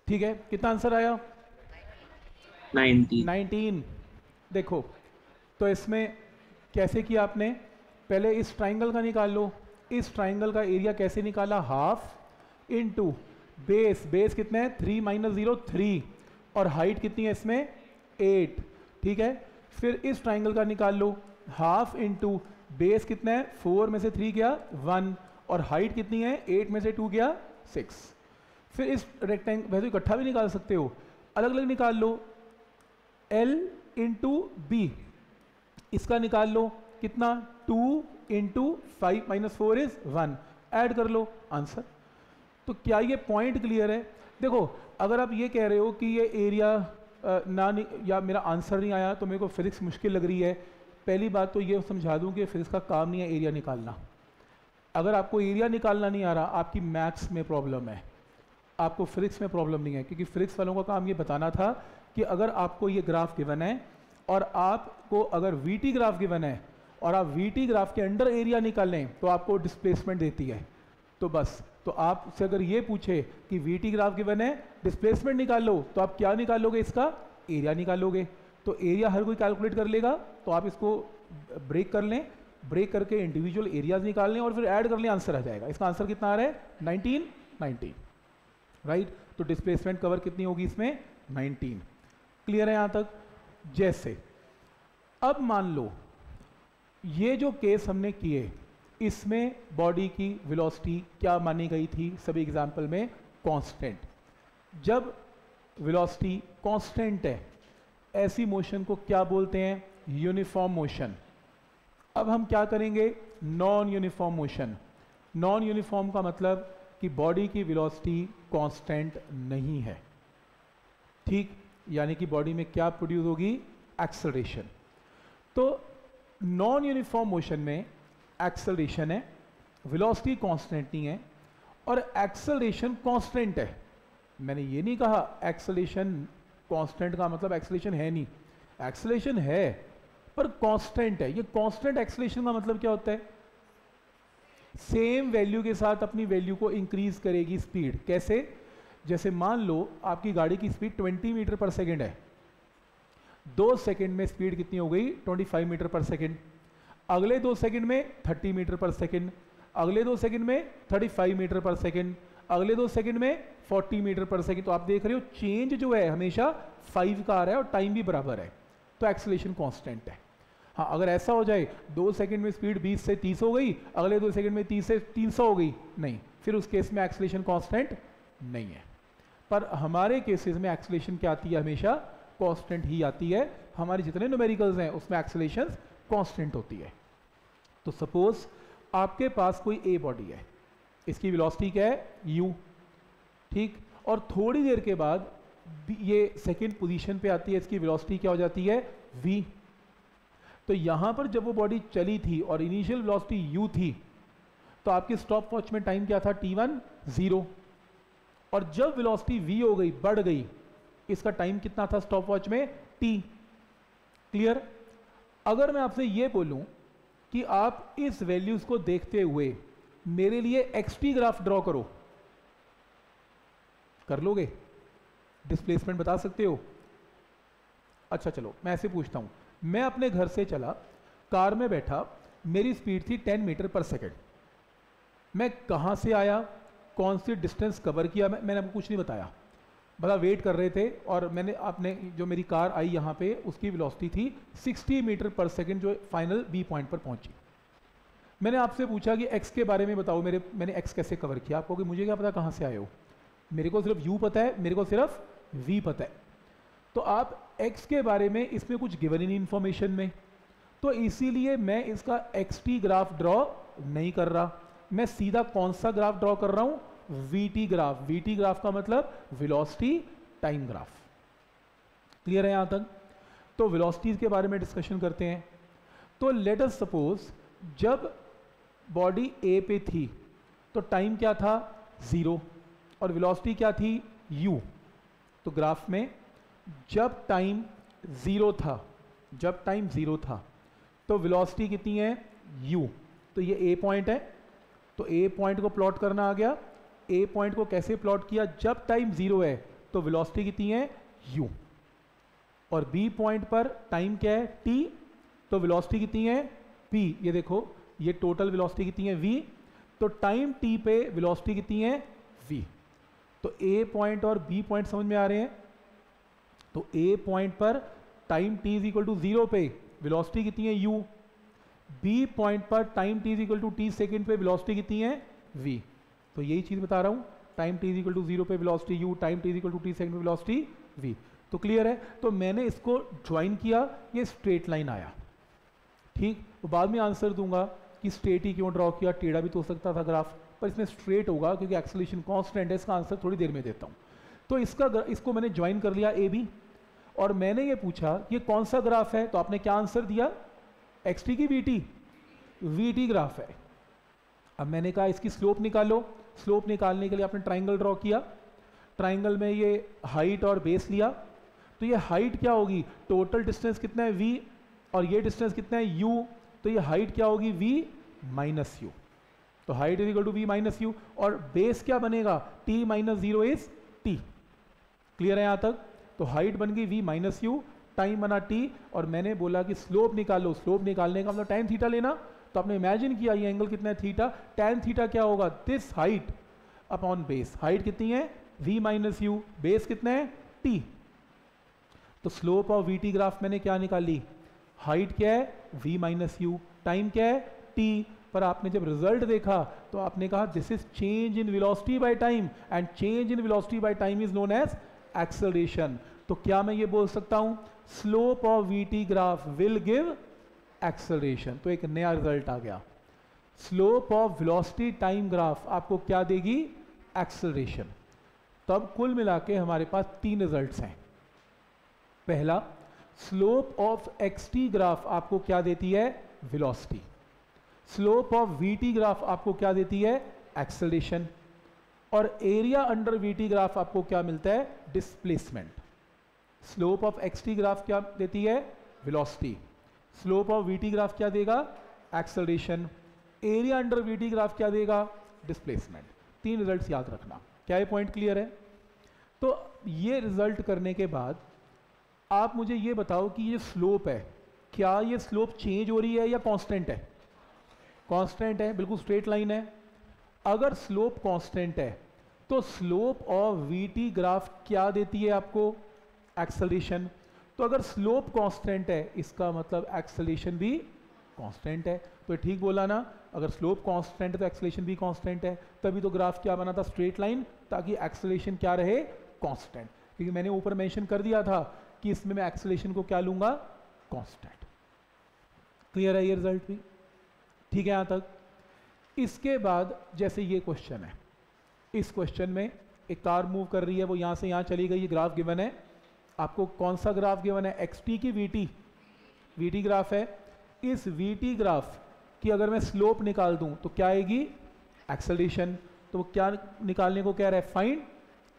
ठीक है? कितना आंसर आया? 19 19 देखो तो इसमें कैसे किया आपने? पहले इस ट्राइंगल का निकाल लो। इस ट्राइंगल का एरिया कैसे निकाला? हाफ़ इनटू बेस बेस कितने हैं? थ्री माइनस ज़ीरो थ्री और हाइट कितनी है इसमें? एट ठीक है? फिर इस ट्राइंगल का निकाल लो। हाफ़ इंटू बेस कितना है? फोर में से थ्री गया वन और हाइट कितनी है? एट में से टू गया सिक्स फिर इस रेक्टेंग वैसे इकट्ठा भी निकाल सकते हो। अलग अलग निकाल लो। एल इंटू बी इसका निकाल लो। कितना? Two into five minus four is one add कर लो। आंसर तो क्या ये पॉइंट क्लियर है? देखो अगर आप ये कह रहे हो कि ये एरिया नि, या मेरा आंसर नहीं आया तो मेरे को फिजिक्स मुश्किल लग रही है। पहली बात तो ये समझा दूँ कि फिजिक्स का काम नहीं है एरिया निकालना। अगर आपको एरिया निकालना नहीं आ रहा आपकी मैथ्स में प्रॉब्लम है। आपको फिजिक्स में प्रॉब्लम नहीं है, क्योंकि फिजिक्स वालों का काम ये बताना था कि अगर आपको ये ग्राफ गिवन है और आपको अगर वी टी ग्राफ गिवन है और आप वी टी ग्राफ के अंडर एरिया निकालें तो आपको डिस्प्लेसमेंट देती है। तो बस तो आपसे अगर ये पूछे कि वी टी ग्राफ गिवन है डिस्प्लेसमेंट निकाल लो तो आप क्या निकालोगे इसका? एरिया निकालोगे। तो एरिया हर कोई कैलकुलेट कर लेगा तो आप इसको ब्रेक कर लें ब्रेक करके इंडिविजुअल एरियाज़ निकाल लें और फिर ऐड कर लें आंसर आ जाएगा। इसका आंसर कितना आ रहा है? 19 19 राइट? तो डिस्प्लेसमेंट कवर कितनी होगी इसमें? 19 क्लियर है यहाँ तक? जैसे, अब मान लो, ये जो केस हमने किए, इसमें बॉडी की वेलोसिटी क्या मानी गई थी? सभी एग्ज़ाम्पल में कांस्टेंट जब वेलोसिटी कांस्टेंट है, ऐसी मोशन को क्या बोलते हैं? यूनिफॉर्म मोशन अब हम क्या करेंगे? Non uniform motion non uniform का मतलब कि बॉडी की वेलोसिटी कांस्टेंट नहीं है। ठीक? यानी कि बॉडी में क्या प्रोड्यूस होगी? एक्सलरेशन तो नॉन यूनिफॉर्म मोशन में एक्सलरेशन है वेलोसिटी कांस्टेंट नहीं है, और एक्सलरेशन कांस्टेंट है। मैंने ये नहीं कहा एक्सलेशन कांस्टेंट का मतलब एक्सलेशन है नहीं। एक्सलेशन है, पर कांस्टेंट है। ये कांस्टेंट एक्सलेशन का मतलब क्या होता है? सेम वैल्यू के साथ अपनी वैल्यू को इंक्रीज करेगी स्पीड कैसे? जैसे मान लो, आपकी गाड़ी की स्पीड 20 मीटर पर सेकेंड है। दो सेकेंड में स्पीड कितनी हो गई? 25 मीटर पर सेकेंड अगले दो सेकंड में 30 मीटर पर सेकंड अगले दो सेकंड में 35 मीटर पर सेकंड अगले दो सेकंड में 40 मीटर पर सेकंड तो आप देख रहे हो चेंज जो है, हमेशा 5 का आ रहा है और टाइम भी बराबर है। तो एक्सलेशन कॉन्स्टेंट है। हाँ अगर ऐसा हो जाए, दो सेकंड में स्पीड 20 से 30 हो गई, अगले दो सेकंड में 30 से 300 हो गई, नहीं, फिर उस केस में एक्सलेशन कांस्टेंट नहीं है। पर हमारे केसेस में एक्सलेशन क्या आती है हमेशा? कांस्टेंट ही आती है। हमारे जितने न्यूमेरिकल्स हैं, उसमें एक्सलेशन कांस्टेंट होती है। तो सपोज़ आपके पास कोई ए बॉडी है, इसकी वेलोसिटी क्या है? यू ठीक? और थोड़ी देर के बाद ये सेकेंड पोजीशन पे आती है, इसकी वेलोसिटी क्या हो जाती है? वी तो यहाँ पर जब वो बॉडी चली थी और इनिशियल वेलोसिटी यू थी तो आपके स्टॉप वॉच में टाइम क्या था? टी वन ज़ीरो और जब वेलोसिटी वी हो गई, बढ़ गई, इसका टाइम कितना था स्टॉप वॉच में? टी क्लियर अगर मैं आपसे ये बोलूँ कि आप इस वैल्यूज़ को देखते हुए मेरे लिए एक्सटी ग्राफ ड्रॉ करो, कर लोगे? डिस्प्लेसमेंट बता सकते हो? अच्छा चलो, मैं ऐसे पूछता हूँ। मैं अपने घर से चला, कार में बैठा, मेरी स्पीड थी 10 मीटर पर सेकेंड मैं कहाँ से आया? कौन सी डिस्टेंस कवर किया? मैं, मैंने आपको कुछ नहीं बताया। भला वेट कर रहे थे और मैंने आपने जो मेरी कार आई यहाँ पे, उसकी वेलोसिटी थी 60 मीटर पर सेकंड जो फाइनल बी पॉइंट पर पहुँची। मैंने आपसे पूछा कि एक्स के बारे में बताओ मेरे, मैंने एक्स कैसे कवर किया? आपको कि मुझे क्या पता कहाँ से आए हो? मेरे को सिर्फ़ यू पता है, मेरे को सिर्फ़ वी पता है। तो आप एक्स के बारे में इसमें कुछ गिवन इन इंफॉर्मेशन में। तो इसीलिए मैं इसका एक्स टी ग्राफ ड्रॉ नहीं कर रहा। मैं सीधा कौन सा ग्राफ ड्रॉ कर रहा हूँ? वीटी ग्राफ वीटी ग्राफ का मतलब वेलोसिटी टाइम ग्राफ क्लियर है यहाँ तक? तो वेलोसिटीज के बारे में डिस्कशन करते हैं। तो लेट अस सपोज़ जब बॉडी ए पे थी तो टाइम क्या था? ज़ीरो और वेलोसिटी क्या थी? यू तो ग्राफ में जब टाइम ज़ीरो था, जब टाइम ज़ीरो था तो वेलोसिटी कितनी है? यू तो ये ए पॉइंट है तो ए पॉइंट को प्लॉट करना आ गया। ए पॉइंट को कैसे प्लॉट किया? जब टाइम ज़ीरो है तो वेलोसिटी कितनी है? U. और b पॉइंट पर टाइम क्या है? T. तो वेलोसिटी कितनी है? P. ये देखो, ये टोटल वेलोसिटी कितनी है? V. तो टाइम t पे वेलोसिटी कितनी है? V. तो a पॉइंट और b पॉइंट समझ में आ रहे हैं? तो a पॉइंट पर time t is equal to zero पे वेलोसिटी कितनी है यू बी पॉइंट पर time t is equal to t second पे वेलोसिटी कितनी है v. तो यही चीज़ बता रहा हूँ time t is equal to zero पे velocity u time t is equal to t second पे वेलोसिटी v. तो क्लियर है? तो मैंने इसको ज्वाइन किया, ये स्ट्रेट लाइन आया। ठीक? तो बाद में आंसर दूँगा कि स्ट्रेट ही क्यों ड्रॉ किया, टेढ़ा भी तो हो सकता था ग्राफ पर इसमें स्ट्रेट होगा क्योंकि एक्सलेशन कॉन्स्टेंट है, इसका आंसर थोड़ी देर में देता हूँ। तो इसका इसको मैंने ज्वाइन कर लिया ए बी और मैंने ये पूछा, ये कौन सा ग्राफ है? तो आपने क्या आंसर दिया? एक्स टी की v t v t graph है। अब मैंने कहा, इसकी स्लोप निकालो। स्लोप निकालने के लिए आपने ट्राइंगल ड्रॉ किया। ट्राइंगल में ये हाइट और बेस लिया। तो ये हाइट क्या होगी? टोटल डिस्टेंस कितना है? वी और ये डिस्टेंस कितना है? यू तो ये हाइट क्या होगी? वी माइनस यू तो height is equal to v minus u और बेस क्या बनेगा? T minus zero is t clear है यहाँ तक? तो हाइट बन गई v माइनस यू टाइम बना t और मैंने बोला कि स्लोप निकालो स्लोप निकालने का मतलब टाइम थीटा लेना। तो आपने इमेजिन किया ये एंगल कितना है थीटा टेन थीटा क्या होगा? This height upon base height कितनी है? V माइनस यू बेस कितना है? T तो slope of v t graph मैंने क्या निकाली? हाइट क्या है? वी माइनस यू टाइम क्या है? टी पर आपने जब रिज़ल्ट देखा तो आपने कहा this is change in velocity by time and change in velocity by time is known as acceleration तो क्या मैं ये बोल सकता हूँ? Slope of v t graph will give acceleration तो एक नया रिज़ल्ट आ गया। Slope of velocity time graph आपको क्या देगी? एक्सलेशन तो अब कुल मिला के हमारे पास तीन रिजल्ट्स हैं। पहला slope of x t graph आपको क्या देती है? Velocity slope of v t graph आपको क्या देती है? एक्सेलेशन और area under v t graph आपको क्या मिलता है? Displacement slope of x t graph क्या देती है? Velocity slope of v t graph क्या देगा? Acceleration area under v t graph क्या देगा? डिस्प्लेसमेंट तीन रिजल्ट्स याद रखना। क्या ये पॉइंट क्लियर है? तो ये रिज़ल्ट करने के बाद आप मुझे ये बताओ कि ये स्लोप है। क्या ये स्लोप चेंज हो रही है या कांस्टेंट है? कांस्टेंट है, बिल्कुल स्ट्रेट लाइन है। अगर स्लोप कांस्टेंट है तो स्लोप ऑफ़ वीटी ग्राफ क्या देती है आपको? एक्सलेशन तो अगर स्लोप कांस्टेंट है, इसका मतलब एक्सलेशन भी कांस्टेंट है। तो ठीक बोला ना? अगर स्लोप कांस्टेंट है तो एक्सलेशन भी कांस्टेंट है। तभी तो ग्राफ क्या बना था? स्ट्रेट लाइन ताकि एक्सलेशन क्या रहे? कांस्टेंट क्योंकि मैंने ऊपर मेंशन कर दिया था कि इसमें मैं एक्सेलेशन को क्या लूँगा? कांस्टेंट क्लियर है ये रिज़ल्ट भी? ठीक है यहाँ तक? इसके बाद जैसे ये क्वेश्चन है। इस क्वेश्चन में एक कार मूव कर रही है, वो यहाँ से यहाँ चली गई, ये ग्राफ गिवन है। आपको कौन सा ग्राफ गिवन है? एक्स टी की वीटी वीटी ग्राफ है। इस वी टी ग्राफ की अगर मैं स्लोप निकाल दूँ तो क्या आएगी? एक्सेलेशन तो वो क्या निकालने को कह रहा है? फाइंड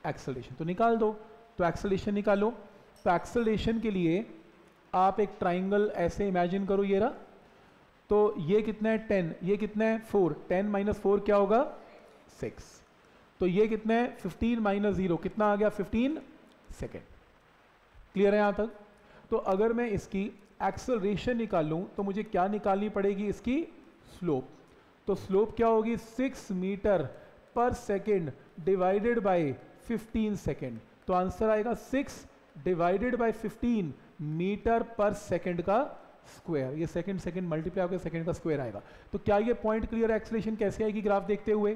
एक्सेलेशन तो निकाल दो। तो एक्सेलेशन निकालो। तो एक्सेलेशन के लिए आप एक ट्राइंगल ऐसे इमेजिन करो, ये रहा। तो ये कितना है? टेन। ये कितना है? फोर। टेन माइनस फोर क्या होगा? सिक्स। तो ये कितना है? Fifteen minus zero. कितना आ गया? Fifteen second. क्लियर है यहाँ तक? तो अगर मैं इसकी एक्सलरेशन निकालूं तो मुझे क्या निकालनी पड़ेगी इसकी? स्लोप। तो स्लोप क्या होगी? Six metre per second divided by fifteen second. तो आंसर आएगा six divided by 15 metre per second का स्क्वायर ये सेकंड सेकंड मल्टीप्लाई होकर सेकंड का स्क्वायर आएगा। तो क्या ये पॉइंट क्लियर एक्सलेशन कैसे आएगी ग्राफ देखते हुए?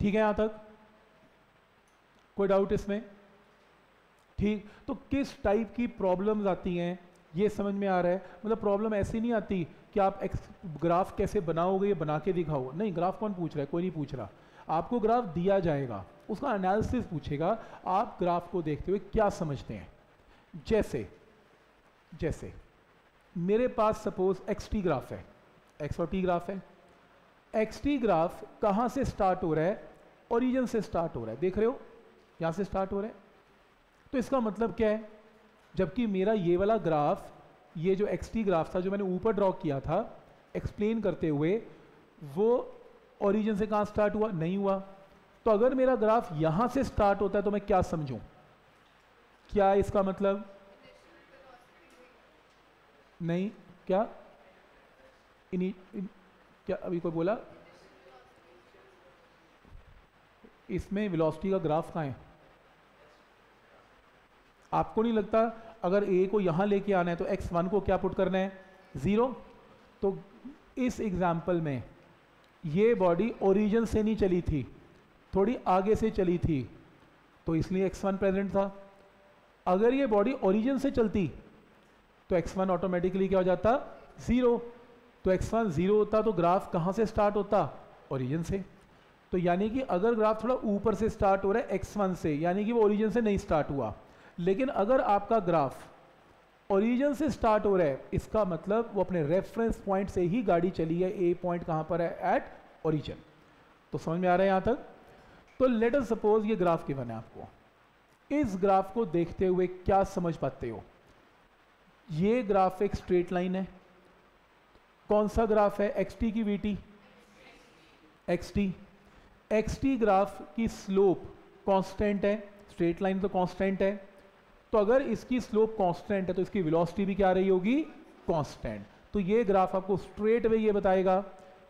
ठीक है यहाँ तक? कोई डाउट इसमें? ठीक तो किस टाइप की प्रॉब्लम्स आती हैं? ये समझ में आ रहा है। मतलब प्रॉब्लम ऐसी नहीं आती कि आप ग्राफ कैसे बनाओगे, ये बना के दिखाओ। नहीं ग्राफ कौन पूछ रहा है? कोई नहीं पूछ रहा। आपको ग्राफ दिया जाएगा। उसका एनालिसिस पूछेगा, आप ग्राफ को देखते हुए क्या समझते हैं? जैसे जैसे, मेरे पास सपोज़ एक्स टी ग्राफ है। एक्स और टी ग्राफ है। एक्स टी ग्राफ कहाँ से स्टार्ट हो रहा है ओरिजिन से स्टार्ट हो रहा है। देख रहे हो? यहाँ से स्टार्ट हो रहा है। तो इसका मतलब क्या है? जबकि मेरा ये वाला ग्राफ ये जो एक्स टी ग्राफ था जो मैंने ऊपर ड्रॉ किया था एक्सप्लेन करते हुए, वो ओरिजिन से कहाँ स्टार्ट हुआ? नहीं हुआ। तो अगर मेरा ग्राफ यहाँ से स्टार्ट होता है तो मैं क्या समझूँ? क्या इसका मतलब? नहीं क्या? इन, इन क्या अभी कोई बोला? इसमें वेलोसिटी का ग्राफ कहाँ है? आपको नहीं लगता अगर ए को यहाँ लेके आना है तो एक्स वन को क्या पुट करना है? ज़ीरो तो इस एग्ज़ाम्पल में ये बॉडी ओरिजिन से नहीं चली थी थोड़ी आगे से चली थी तो इसलिए एक्स वन प्रेजेंट था। अगर ये बॉडी ओरिजिन से चलती तो एक्स वन ऑटोमेटिकली क्या हो जाता? ज़ीरो तो एक्स वन ज़ीरो होता तो ग्राफ कहाँ से स्टार्ट होता? ओरिजिन से। तो यानी कि अगर ग्राफ थोड़ा ऊपर से स्टार्ट हो रहा है एक्स वन से, यानी कि वो ओरिजिन से नहीं स्टार्ट हुआ। लेकिन अगर आपका ग्राफ ओरिजिन से स्टार्ट हो रहा है, इसका मतलब वो अपने रेफरेंस पॉइंट से ही गाड़ी चली है। ए पॉइंट कहाँ पर है? एट ओरिजिन तो समझ में आ रहा है यहाँ तक? तो लेटर सपोज़ ये ग्राफ गिवन है आपको। इस ग्राफ को देखते हुए क्या समझ पाते हो? ये ग्राफ एक स्ट्रेट लाइन है। कौन सा ग्राफ है? एक्स टी की V T X T X T graph की स्लोप कांस्टेंट है। स्ट्रेट लाइन तो कांस्टेंट है। तो अगर इसकी स्लोप कांस्टेंट है तो इसकी वेलोसिटी भी क्या रही होगी? कांस्टेंट तो ये ग्राफ आपको स्ट्रेट वे ये बताएगा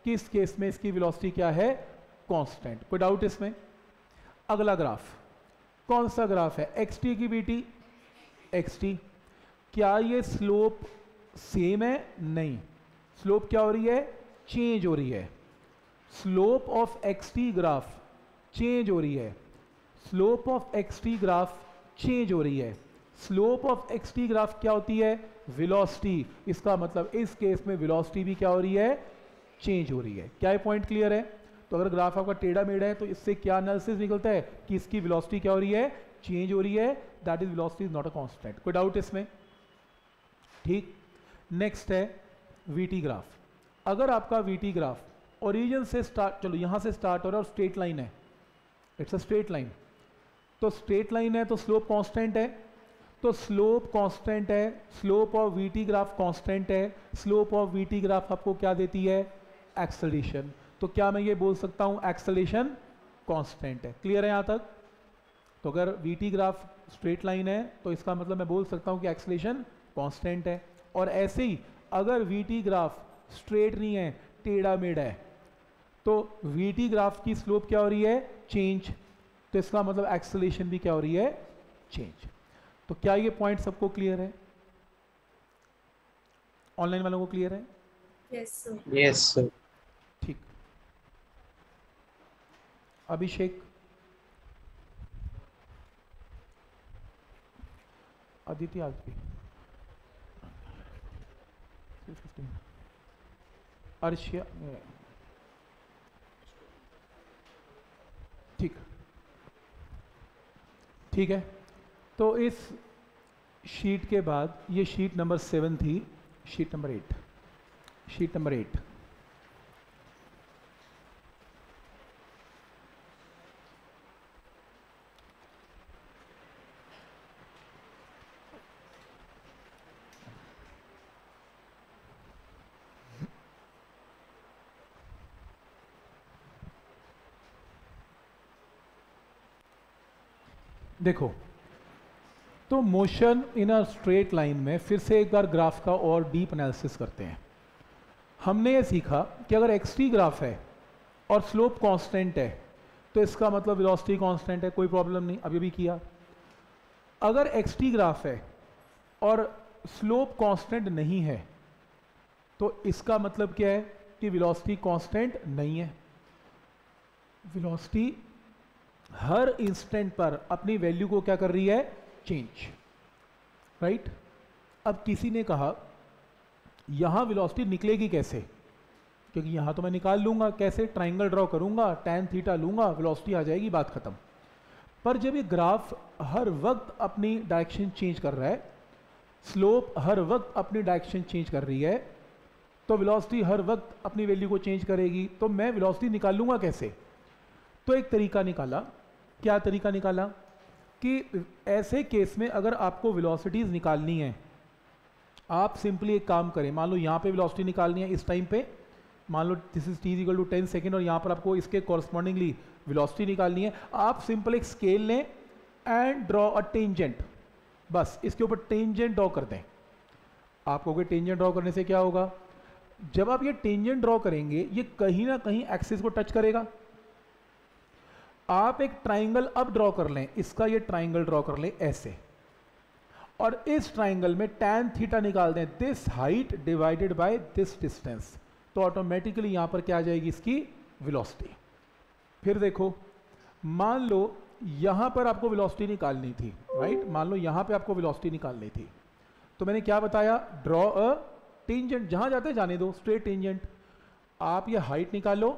कि इस केस में इसकी वेलोसिटी क्या है? कांस्टेंट कोई डाउट इसमें? अगला ग्राफ कौन सा ग्राफ है? एक्स टी की बी टी एक्स टी क्या ये स्लोप सेम है? नहीं. स्लोप क्या हो रही है? चेंज हो रही है. Slope of X T graph change हो रही है. Slope of X T graph change हो रही है. Slope of X T graph क्या होती है? वेलोसिटी इसका मतलब इस केस में वेलोसिटी भी क्या हो रही है? चेंज हो रही है. क्या ये पॉइंट क्लियर है? तो अगर ग्राफ आपका टेढ़ा मेढ़ा है तो इससे क्या एनालिसिस निकलता है? कि इसकी वेलोसिटी क्या हो रही है? चेंज हो रही है. That is velocity is not a constant कोई डाउट इसमें? ठीक। नेक्स्ट है वीटी ग्राफ अगर आपका वीटी ग्राफ ओरिजिन से स्टार्ट चलो यहाँ से स्टार्ट हो रहा है और स्ट्रेट लाइन है। इट्स अ स्ट्रेट लाइन तो स्ट्रेट लाइन है तो स्लोप कांस्टेंट है। तो स्लोप कांस्टेंट है slope of VT graph constant है स्लोप ऑफ़ वीटी ग्राफ आपको क्या देती है? एक्सलेशन तो क्या मैं ये बोल सकता हूँ? एक्सलेशन कांस्टेंट है। क्लियर है यहाँ तक? तो अगर वीटी ग्राफ स्ट्रेट लाइन है तो इसका मतलब मैं बोल सकता हूँ कि एक्सलेशन कांस्टेंट है। और ऐसे ही अगर वीटी ग्राफ स्ट्रेट नहीं है टेढ़ा मेढ़ा है तो वीटी ग्राफ की स्लोप क्या हो रही है? चेंज तो इसका मतलब एक्सलेशन भी क्या हो रही है? चेंज तो क्या ये पॉइंट सबको क्लियर है? ऑनलाइन वालों को क्लियर है? यस यस सर ठीक. अभिषेक. अदिति आदि अर्शिया ठीक। ठीक है? तो इस शीट के बाद ये शीट नंबर सेवन थी sheet number eight sheet number eight देखो तो motion in a straight line में फिर से एक बार ग्राफ का और डीप एनालिसिस करते हैं। हमने ये सीखा कि अगर एक्स टी ग्राफ है और स्लोप कांस्टेंट है तो इसका मतलब वेलोसिटी कांस्टेंट है, कोई प्रॉब्लम नहीं, अभी भी किया। अगर एक्स टी ग्राफ है और स्लोप कांस्टेंट नहीं है तो इसका मतलब क्या है कि वेलोसिटी कांस्टेंट नहीं है। वेलोसिटी हर इंस्टेंट पर अपनी वैल्यू को क्या कर रही है? Change right right? अब किसी ने कहा, यहाँ वेलोसिटी निकलेगी कैसे? क्योंकि यहाँ तो मैं निकाल लूँगा। कैसे? ट्राइंगल ड्रॉ करूँगा टेन थीटा लूँगा वेलोसिटी आ जाएगी, बात खत्म. पर जब ये ग्राफ हर वक्त अपनी डायरेक्शन चेंज कर रहा है स्लोप हर वक्त अपनी डायरेक्शन चेंज कर रही है तो वेलोसिटी हर वक्त अपनी वैल्यू को चेंज करेगी। तो मैं वेलोसिटी निकाल लूँगा कैसे? तो एक तरीका निकाला। क्या तरीका निकाला? कि ऐसे केस में अगर आपको वेलोसिटीज़ निकालनी है, आप सिंपली एक काम करें, मान लो यहाँ पे वेलोसिटी निकालनी है इस टाइम पे, मान लो this is T equal to ten second और यहाँ पर आपको इसके कॉरस्पॉन्डिंगली वेलोसिटी निकालनी है, आप सिंपल एक स्केल लें एंड ड्रॉ अ टेंजेंट बस इसके ऊपर टेंजेंट ड्रॉ कर दें। आपको कोई टेंजेंट ड्रॉ करने से क्या होगा? जब आप ये टेंजेंट ड्रॉ करेंगे, ये कहीं ना कहीं एक्सिस को टच करेगा। आप एक ट्राइंगल अब ड्रॉ कर लें, इसका ये ट्राइंगल ड्रॉ कर लें ऐसे। और इस ट्राइंगल में टैन थीटा निकाल दें this height divided by this distance तो ऑटोमेटिकली यहाँ पर क्या आ जाएगी इसकी? वेलोसिटी फिर देखो, मान लो यहाँ पर आपको वेलोसिटी निकालनी थी राइट मान लो यहाँ पे आपको वेलोसिटी निकालनी थी। तो मैंने क्या बताया? ड्रॉ अ टेंजेंट जहाँ जाते जाने दो स्ट्रेट टेंजेंट आप ये हाइट निकालो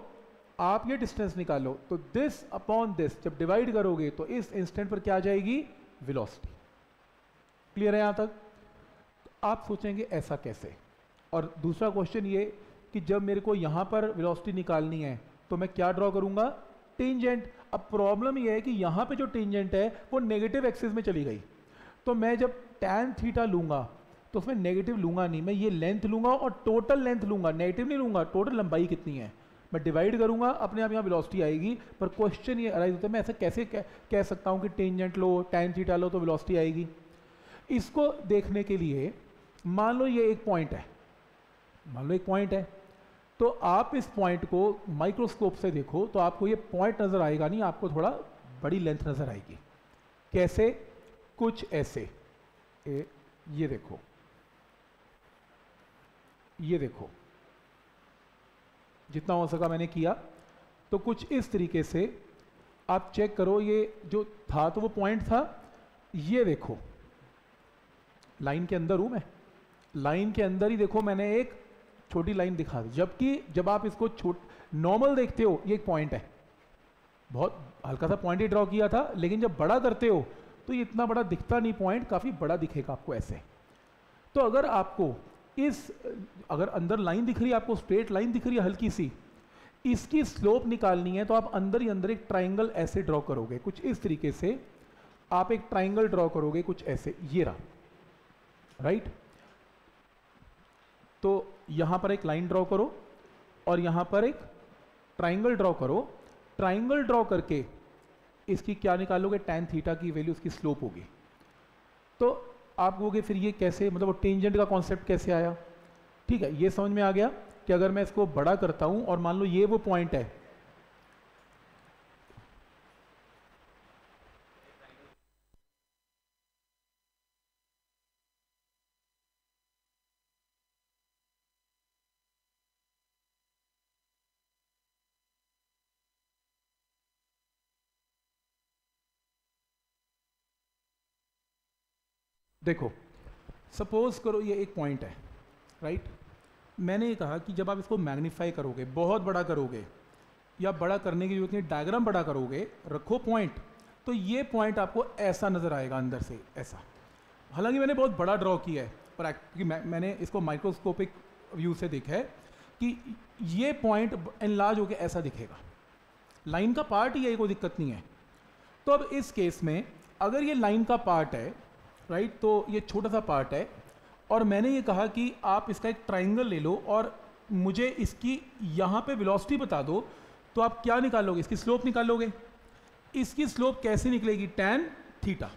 आप ये डिस्टेंस निकालो तो दिस अपॉन दिस जब डिवाइड करोगे तो इस इंस्टेंट पर क्या आ जाएगी? वेलोसिटी क्लियर है यहाँ तक? आप सोचेंगे ऐसा कैसे? और दूसरा क्वेश्चन ये कि जब मेरे को यहाँ पर वेलोसिटी निकालनी है तो मैं क्या ड्रॉ करूँगा? टेंजेंट अब प्रॉब्लम यह है कि यहाँ पे जो टेंजेंट है, वो नेगेटिव एक्सिस में चली गई। तो मैं जब टैन थीटा लूँगा तो उसमें नेगेटिव लूँगा नहीं, मैं ये लेंथ लूँगा और टोटल लेंथ लूँगा। नेगेटिव नहीं लूँगा टोटल लंबाई कितनी है? मैं डिवाइड करूँगा अपने आप यहाँ वेलोसिटी आएगी पर क्वेश्चन ये अराइज होता है मैं ऐसा कैसे कह, कह सकता हूँ कि टेंजेंट लो टैन थीटा लो तो वेलोसिटी आएगी। इसको देखने के लिए मान लो ये एक पॉइंट है मान लो एक पॉइंट है तो आप इस पॉइंट को माइक्रोस्कोप से देखो तो आपको ये पॉइंट नज़र आएगा नहीं आपको थोड़ा बड़ी लेंथ नज़र आएगी। कैसे? कुछ ऐसे। ए, ये देखो। ये देखो। जितना हो सका मैंने किया। तो कुछ इस तरीके से आप चेक करो, ये जो था तो वो पॉइंट था। ये देखो। लाइन के अंदर हूँ मैं। लाइन के अंदर ही देखो मैंने एक छोटी लाइन दिखा दी। जबकि जब आप इसको छोट नॉर्मल देखते हो, ये एक पॉइंट है। बहुत हल्का सा पॉइंट ही ड्रॉ किया था, लेकिन जब बड़ा करते हो तो ये इतना बड़ा दिखता नहीं पॉइंट काफ़ी बड़ा दिखेगा आपको ऐसे। तो अगर आपको इस, अगर अंदर लाइन दिख रही है, आपको स्ट्रेट लाइन दिख रही है हल्की सी, इसकी स्लोप निकालनी है तो आप अंदर ही अंदर एक ट्राइंगल ऐसे ड्रॉ करोगे, कुछ इस तरीके से, आप एक ट्राइंगल ड्रॉ करोगे कुछ ऐसे, ये रहा राइट तो यहाँ पर एक लाइन ड्रॉ करो, और यहाँ पर एक ट्राइंगल ड्रॉ करो ट्राइंगल ड्रॉ करके इसकी क्या निकालोगे टेन थीटा की वैल्यू उसकी स्लोप होगी तो आप कहोगे, फिर ये कैसे? मतलब वो टेंजेंट का कॉन्सेप्ट कैसे आया? ठीक है, ये समझ में आ गया कि अगर मैं इसको बड़ा करता हूँ और मान लो ये वो पॉइंट है देखो सपोज़ करो ये एक पॉइंट है राइट मैंने ये कहा कि जब आप इसको मैग्नीफाई करोगे बहुत बड़ा करोगे या बड़ा करने की ज़रूरत नहीं डायग्राम बड़ा करोगे रखो पॉइंट तो ये पॉइंट आपको ऐसा नज़र आएगा अंदर से ऐसा। हालाँकि मैंने बहुत बड़ा ड्रॉ किया है पर क्योंकि मैं, मैंने इसको माइक्रोस्कोपिक व्यू से देखा है कि ये पॉइंट इनलार्ज होकर ऐसा दिखेगा। लाइन का पार्ट ही है कोई दिक्कत नहीं है। तो अब इस केस में अगर ये लाइन का पार्ट है राइट तो ये छोटा सा पार्ट है। और मैंने ये कहा कि आप इसका एक ट्राइंगल ले लो और मुझे इसकी यहाँ पे वेलोसिटी बता दो तो आप क्या निकालोगे? इसकी स्लोप निकालोगे? इसकी स्लोप कैसे निकलेगी? टैन थीटा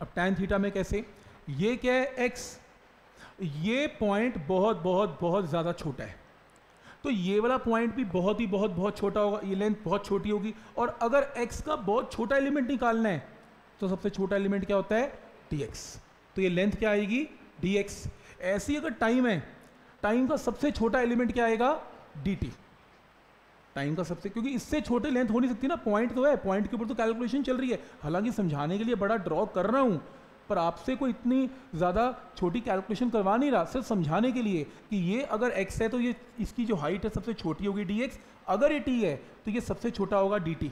अब टैन थीटा में कैसे? ये क्या है? एक्स ये पॉइंट बहुत बहुत बहुत ज़्यादा छोटा है। तो ये वाला पॉइंट भी बहुत ही, बहुत बहुत छोटा होगा। ये लेंथ बहुत छोटी होगी। और अगर एक्स का बहुत छोटा एलिमेंट निकालना है तो सबसे छोटा एलिमेंट क्या होता है? Dx तो ये लेंथ क्या आएगी? dx ऐसी अगर टाइम है टाइम का सबसे छोटा एलिमेंट क्या आएगा? dt टाइम का सबसे क्योंकि इससे छोटे लेंथ हो नहीं सकती ना पॉइंट तो है पॉइंट के ऊपर तो कैलकुलेशन चल रही है। हालाँकि समझाने के लिए बड़ा ड्रॉ कर रहा हूँ, पर आपसे कोई इतनी ज़्यादा छोटी कैलकुलेशन करवा नहीं रहा, सिर्फ़ समझाने के लिए कि ये अगर x है तो ये इसकी जो हाइट है सबसे छोटी होगी dx अगर ये t है तो ये सबसे छोटा होगा dt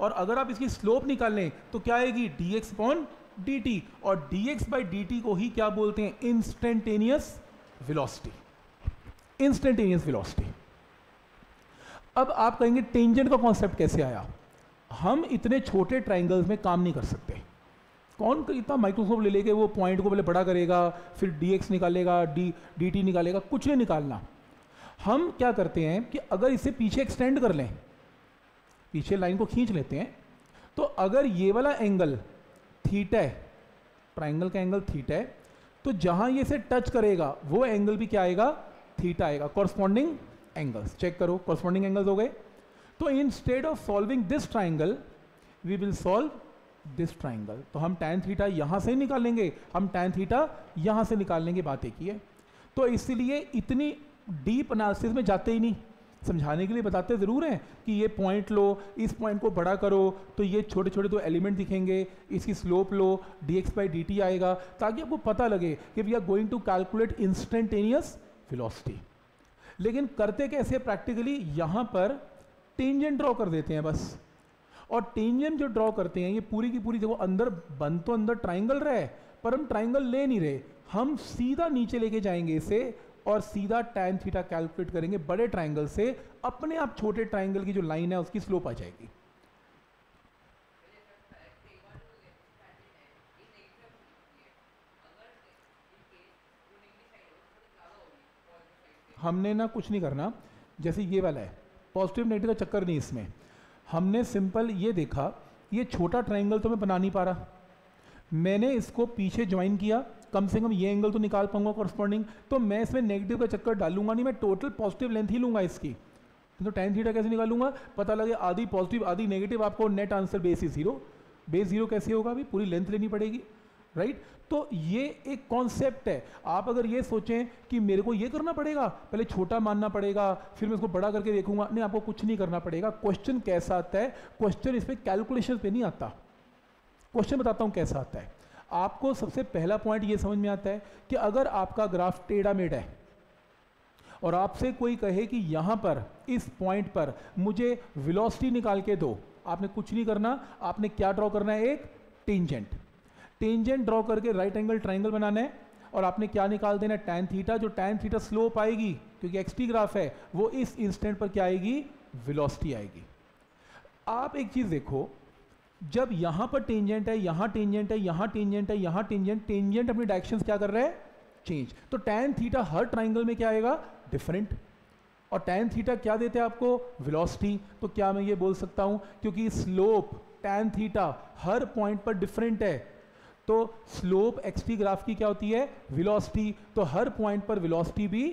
और अगर आप इसकी स्लोप निकाल लें तो क्या आएगी? डी एक्स पॉन डीटी और एक्स बाई डी को ही क्या बोलते हैं? इंस्टेंटेनियस विलोसिटी इंस्टेंटेनियस विलोसिटी अब आप कहेंगे टेंजेंट का कॉन्सेप्ट कैसे आया? हम इतने छोटे ट्राइंगल्स में काम नहीं कर सकते। कौन इतना माइक्रोस्कोप ले लेके वो पॉइंट को पहले बड़ा करेगा, फिर डी एक्स निकालेगा डी डी टी निकालेगा, कुछ नहीं निकालना। हम क्या करते हैं कि अगर इसे पीछे एक्सटेंड कर लें, पीछे लाइन को खींच लेते हैं तो अगर ये वाला एंगल थीटा है ट्राइंगल का एंगल थीटा है तो जहाँ ये से टच करेगा, वो एंगल भी क्या आएगा? थीटा आएगा। कॉरस्पॉन्डिंग एंगल्स चेक करो कॉरस्पॉन्डिंग एंगल्स हो गए। तो instead of solving this triangle we will solve this triangle तो हम टैन थीटा यहाँ से निकालेंगे, हम टैन थीटा यहाँ से निकाल लेंगे बात एक ही। है तो इसलिए इतनी डीप एनालिसिस में जाते ही नहीं। समझाने के लिए बताते ज़रूर हैं कि ये पॉइंट लो, इस पॉइंट को बड़ा करो तो ये छोटे छोटे दो एलिमेंट दिखेंगे, इसकी slope low D X by D T आएगा, ताकि आपको पता लगे कि we are going to calculate instantaneous philosophy लेकिन करते कैसे प्रैक्टिकली यहाँ पर टेंजेंट ड्रॉ कर देते हैं बस। और टेंजेंट जो ड्रॉ करते हैं, ये पूरी की पूरी देखो, अंदर बन तो अंदर ट्राइंगल रहे, पर हम ट्राइंगल ले नहीं रहे। हम सीधा नीचे लेके जाएँगे इसे और सीधा टैन थीटा कैलकुलेट करेंगे बड़े ट्राइंगल से, अपने आप छोटे ट्राइंगल की जो लाइन है, उसकी स्लोप आ जाएगी। हमने ना कुछ नहीं करना। जैसे ये वाला है पॉजिटिव नेगेटिव का चक्कर नहीं इसमें। हमने सिंपल ये देखा, ये छोटा ट्राइंगल तो मैं बना नहीं पा रहा। मैंने इसको पीछे ज्वाइन किया कम से कम ये एंगल तो निकाल पाऊँगा कॉरस्पॉन्डिंग तो मैं इसमें नेगेटिव का चक्कर डालूँगा नहीं, मैं टोटल पॉजिटिव लेंथ ही लूँगा इसकी। तो टेन थीटा कैसे निकालूँगा? पता लगे आधी पॉजिटिव आधी नेगेटिव आपको net answer base is zero base zero कैसे होगा अभी? पूरी लेंथ लेनी पड़ेगी राइट तो ये एक कॉन्सेप्ट है। आप अगर ये सोचें कि मेरे को ये करना पड़ेगा, पहले छोटा मानना पड़ेगा, फिर मैं इसको बड़ा करके देखूँगा, नहीं, आपको कुछ नहीं करना पड़ेगा। क्वेश्चन कैसा आता है? क्वेश्चन इसमें कैलकुलेशन पे नहीं आता। क्वेश्चन बताता हूँ कैसा आता है। आपको सबसे पहला पॉइंट ये समझ में आता है कि अगर आपका ग्राफ टेढ़ा मेढ़ है, और आपसे कोई कहे कि यहाँ पर, इस पॉइंट पर मुझे वेलोसिटी निकाल के दो, आपने कुछ नहीं करना, आपने क्या ड्रॉ करना है? एक टेंजेंट टेंजेंट ड्रॉ करके राइट एंगल ट्राइंगल बनाना है, और आपने क्या निकाल देना है? टैन थीटा जो टैन थीटा स्लोप आएगी, क्योंकि एक्सटी ग्राफ है, वो इस इंस्टेंट पर क्या आएगी? वेलोसिटी आएगी. आप एक चीज़ देखो जब यहाँ पर टेंजेंट है, यहाँ टेंजेंट है, यहाँ टेंजेंट है, यहाँ टेंजेंट टेंजेंट अपनी डायरेक्शन क्या कर रहे हैं? चेंज तो टैन थीटा हर ट्राइंगल में क्या आएगा? डिफरेंट और टैन थीटा क्या देते हैं आपको? वेलोसिटी तो क्या मैं ये बोल सकता हूँ? क्योंकि स्लोप टैन थीटा हर पॉइंट पर डिफरेंट है। तो स्लोप एक्सटी ग्राफ की क्या होती है? वेलोसिटी तो हर पॉइंट पर वेलोसिटी भी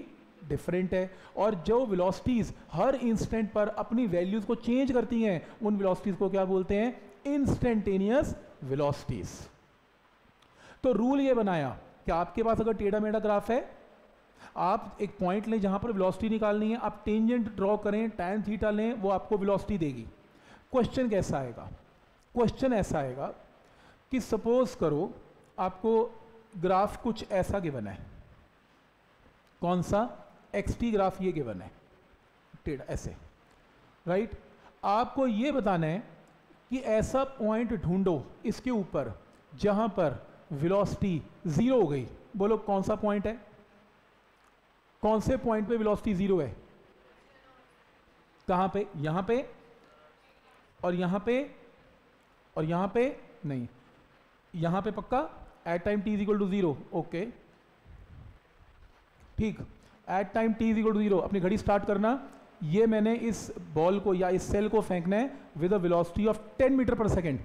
डिफरेंट है। और जो वेलोसिटीज हर इंस्टेंट पर अपनी वैल्यूज़ को चेंज करती हैं, उन वेलोसिटीज को क्या बोलते हैं? इंस्टेंटेनियस वेलोसिटीज तो रूल ये बनाया कि आपके पास अगर टेढ़ा मेढ़ा ग्राफ है, आप एक पॉइंट लें जहाँ पर वेलोसिटी निकालनी है, आप टेंजेंट ड्रॉ करें टैन थीटा लें, वो आपको वेलोसिटी देगी। क्वेश्चन कैसा आएगा? क्वेश्चन ऐसा आएगा कि सपोज़ करो आपको ग्राफ कुछ ऐसा गिवन है। कौन सा? एक्सटी ग्राफ ये गिवन है। टेढ़ा, ऐसे। राइट आपको ये बताना है कि ऐसा पॉइंट ढूंढो इसके ऊपर, जहाँ पर वेलोसिटी ज़ीरो हो गई। बोलो, कौन सा पॉइंट है? कौन से पॉइंट पे वेलोसिटी ज़ीरो है? कहाँ पे? यहाँ पे और यहाँ पे और यहाँ पे नहीं। यहाँ पे पक्का? At time T is equal to zero okay ठीक। At time T is equal to zero अपनी घड़ी स्टार्ट करना। ये मैंने इस बॉल को या इस सेल को फेंकना है with a velocity of 10 meter per second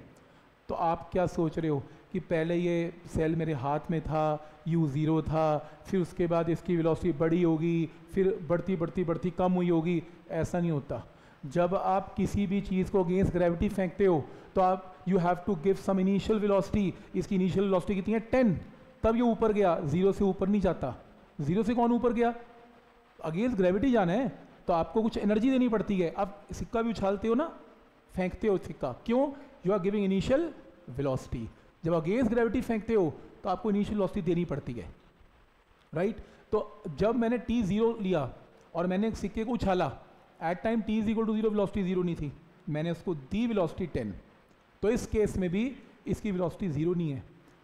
तो आप क्या सोच रहे हो कि पहले ये सेल मेरे हाथ में था यू ज़ीरो था, फिर उसके बाद इसकी वेलोसिटी बड़ी होगी, फिर बढ़ती बढ़ती बढ़ती, कम हुई होगी, ऐसा नहीं होता। जब आप किसी भी चीज़ को अगेंस्ट ग्रेविटी फेंकते हो तो आप you have to give some initial velocity इसकी इनिशियल वेलोसिटी कितनी है? टेन तब ये ऊपर गया ज़ीरो से ऊपर नहीं जाता। ज़ीरो से कौन ऊपर गया? अगेंस्ट ग्रेविटी जाना है। तो आपको कुछ एनर्जी देनी पड़ती है। आप सिक्का भी उछालते हो ना, फेंकते हो सिक्का। क्यों? You are giving initial velocity जब अगेंस्ट ग्रेविटी फेंकते हो तो आपको इनिशियल वेलोसिटी देनी पड़ती है। Right right? तो जब मैंने टी ज़ीरो लिया और मैंने सिक्के को उछाला at time T is equal to zero velocity zero नहीं थी। मैंने उसको दी वेलोसिटी टेन तो इस केस में भी इसकी वेलोसिटी ज़ीरो नहीं है।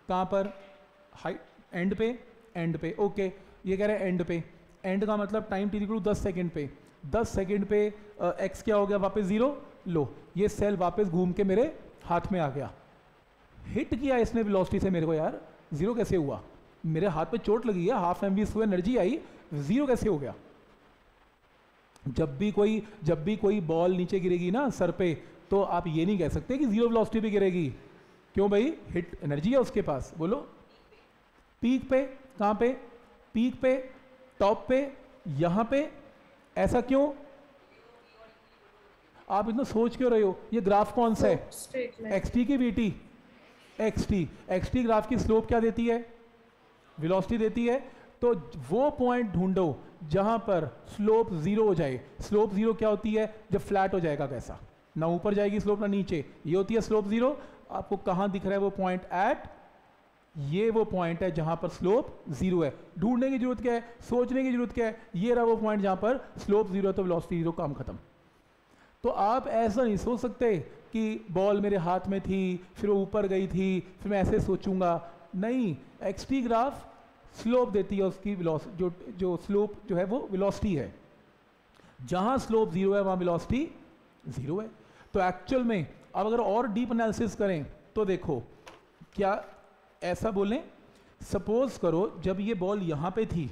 कहाँ पर? हाई एंड पे एंड पे। ओके ये कह रहे हैं एंड पे। एंड का मतलब टाइम टी इक्वल टू दस सेकेंड पे। 10 सेकंड पे एक्स क्या हो गया वापस ज़ीरो? लो, ये सेल वापस घूम के मेरे हाथ में आ गया। हिट किया इसने वेलोसिटी से मेरे को यार, ज़ीरो कैसे हुआ? मेरे हाथ पे चोट लगी है हाफ़ एम बी एनर्जी आई, ज़ीरो कैसे हो गया? जब भी कोई, जब भी कोई बॉल नीचे गिरेगी ना, सर पे तो आप ये नहीं कह सकते कि ज़ीरो वेलोसिटी पे गिरेगी। क्यों भाई? हिट एनर्जी है उसके पास, बोलो। पीक पे, कहाँ पे? पीक पे टॉप पे, यहाँ पे ऐसा क्यों? आप इतना सोच क्यों रहे हो? ये ग्राफ कौन सा है? एक्स टी की V T X T X T graph की स्लोप क्या देती है? वेलोसिटी देती है। तो वो पॉइंट ढूंढो जहाँ पर स्लोप ज़ीरो हो जाए। स्लोप ज़ीरो क्या होती है? जब फ्लैट हो जाएगा कैसा ना ऊपर जाएगी स्लोप ना नीचे। ये होती है स्लोप ज़ीरो आपको कहाँ दिख रहा है वो पॉइंट एट ये वो पॉइंट है जहाँ पर स्लोप ज़ीरो है। ढूँढने की ज़रूरत क्या है? सोचने की ज़रूरत क्या है? ये रहा वो पॉइंट जहाँ पर स्लोप ज़ीरो है तो वेलोसिटी ज़ीरो काम खत्म। तो आप ऐसा नहीं सोच सकते कि बॉल मेरे हाथ में थी, फिर वो ऊपर गई थी, फिर मैं ऐसे सोचूँगा। नहीं एक्सटी ग्राफ स्लोप देती है उसकी जो जो स्लोप जो है वो वेलोसिटी है। जहाँ स्लोप ज़ीरो है, वहाँ वेलोसिटी ज़ीरो है। तो एक्चुअल में अब अगर और डीप एनालिसिस करें तो देखो, क्या ऐसा बोलें सपोज़ करो जब ये बॉल यहाँ पे थी,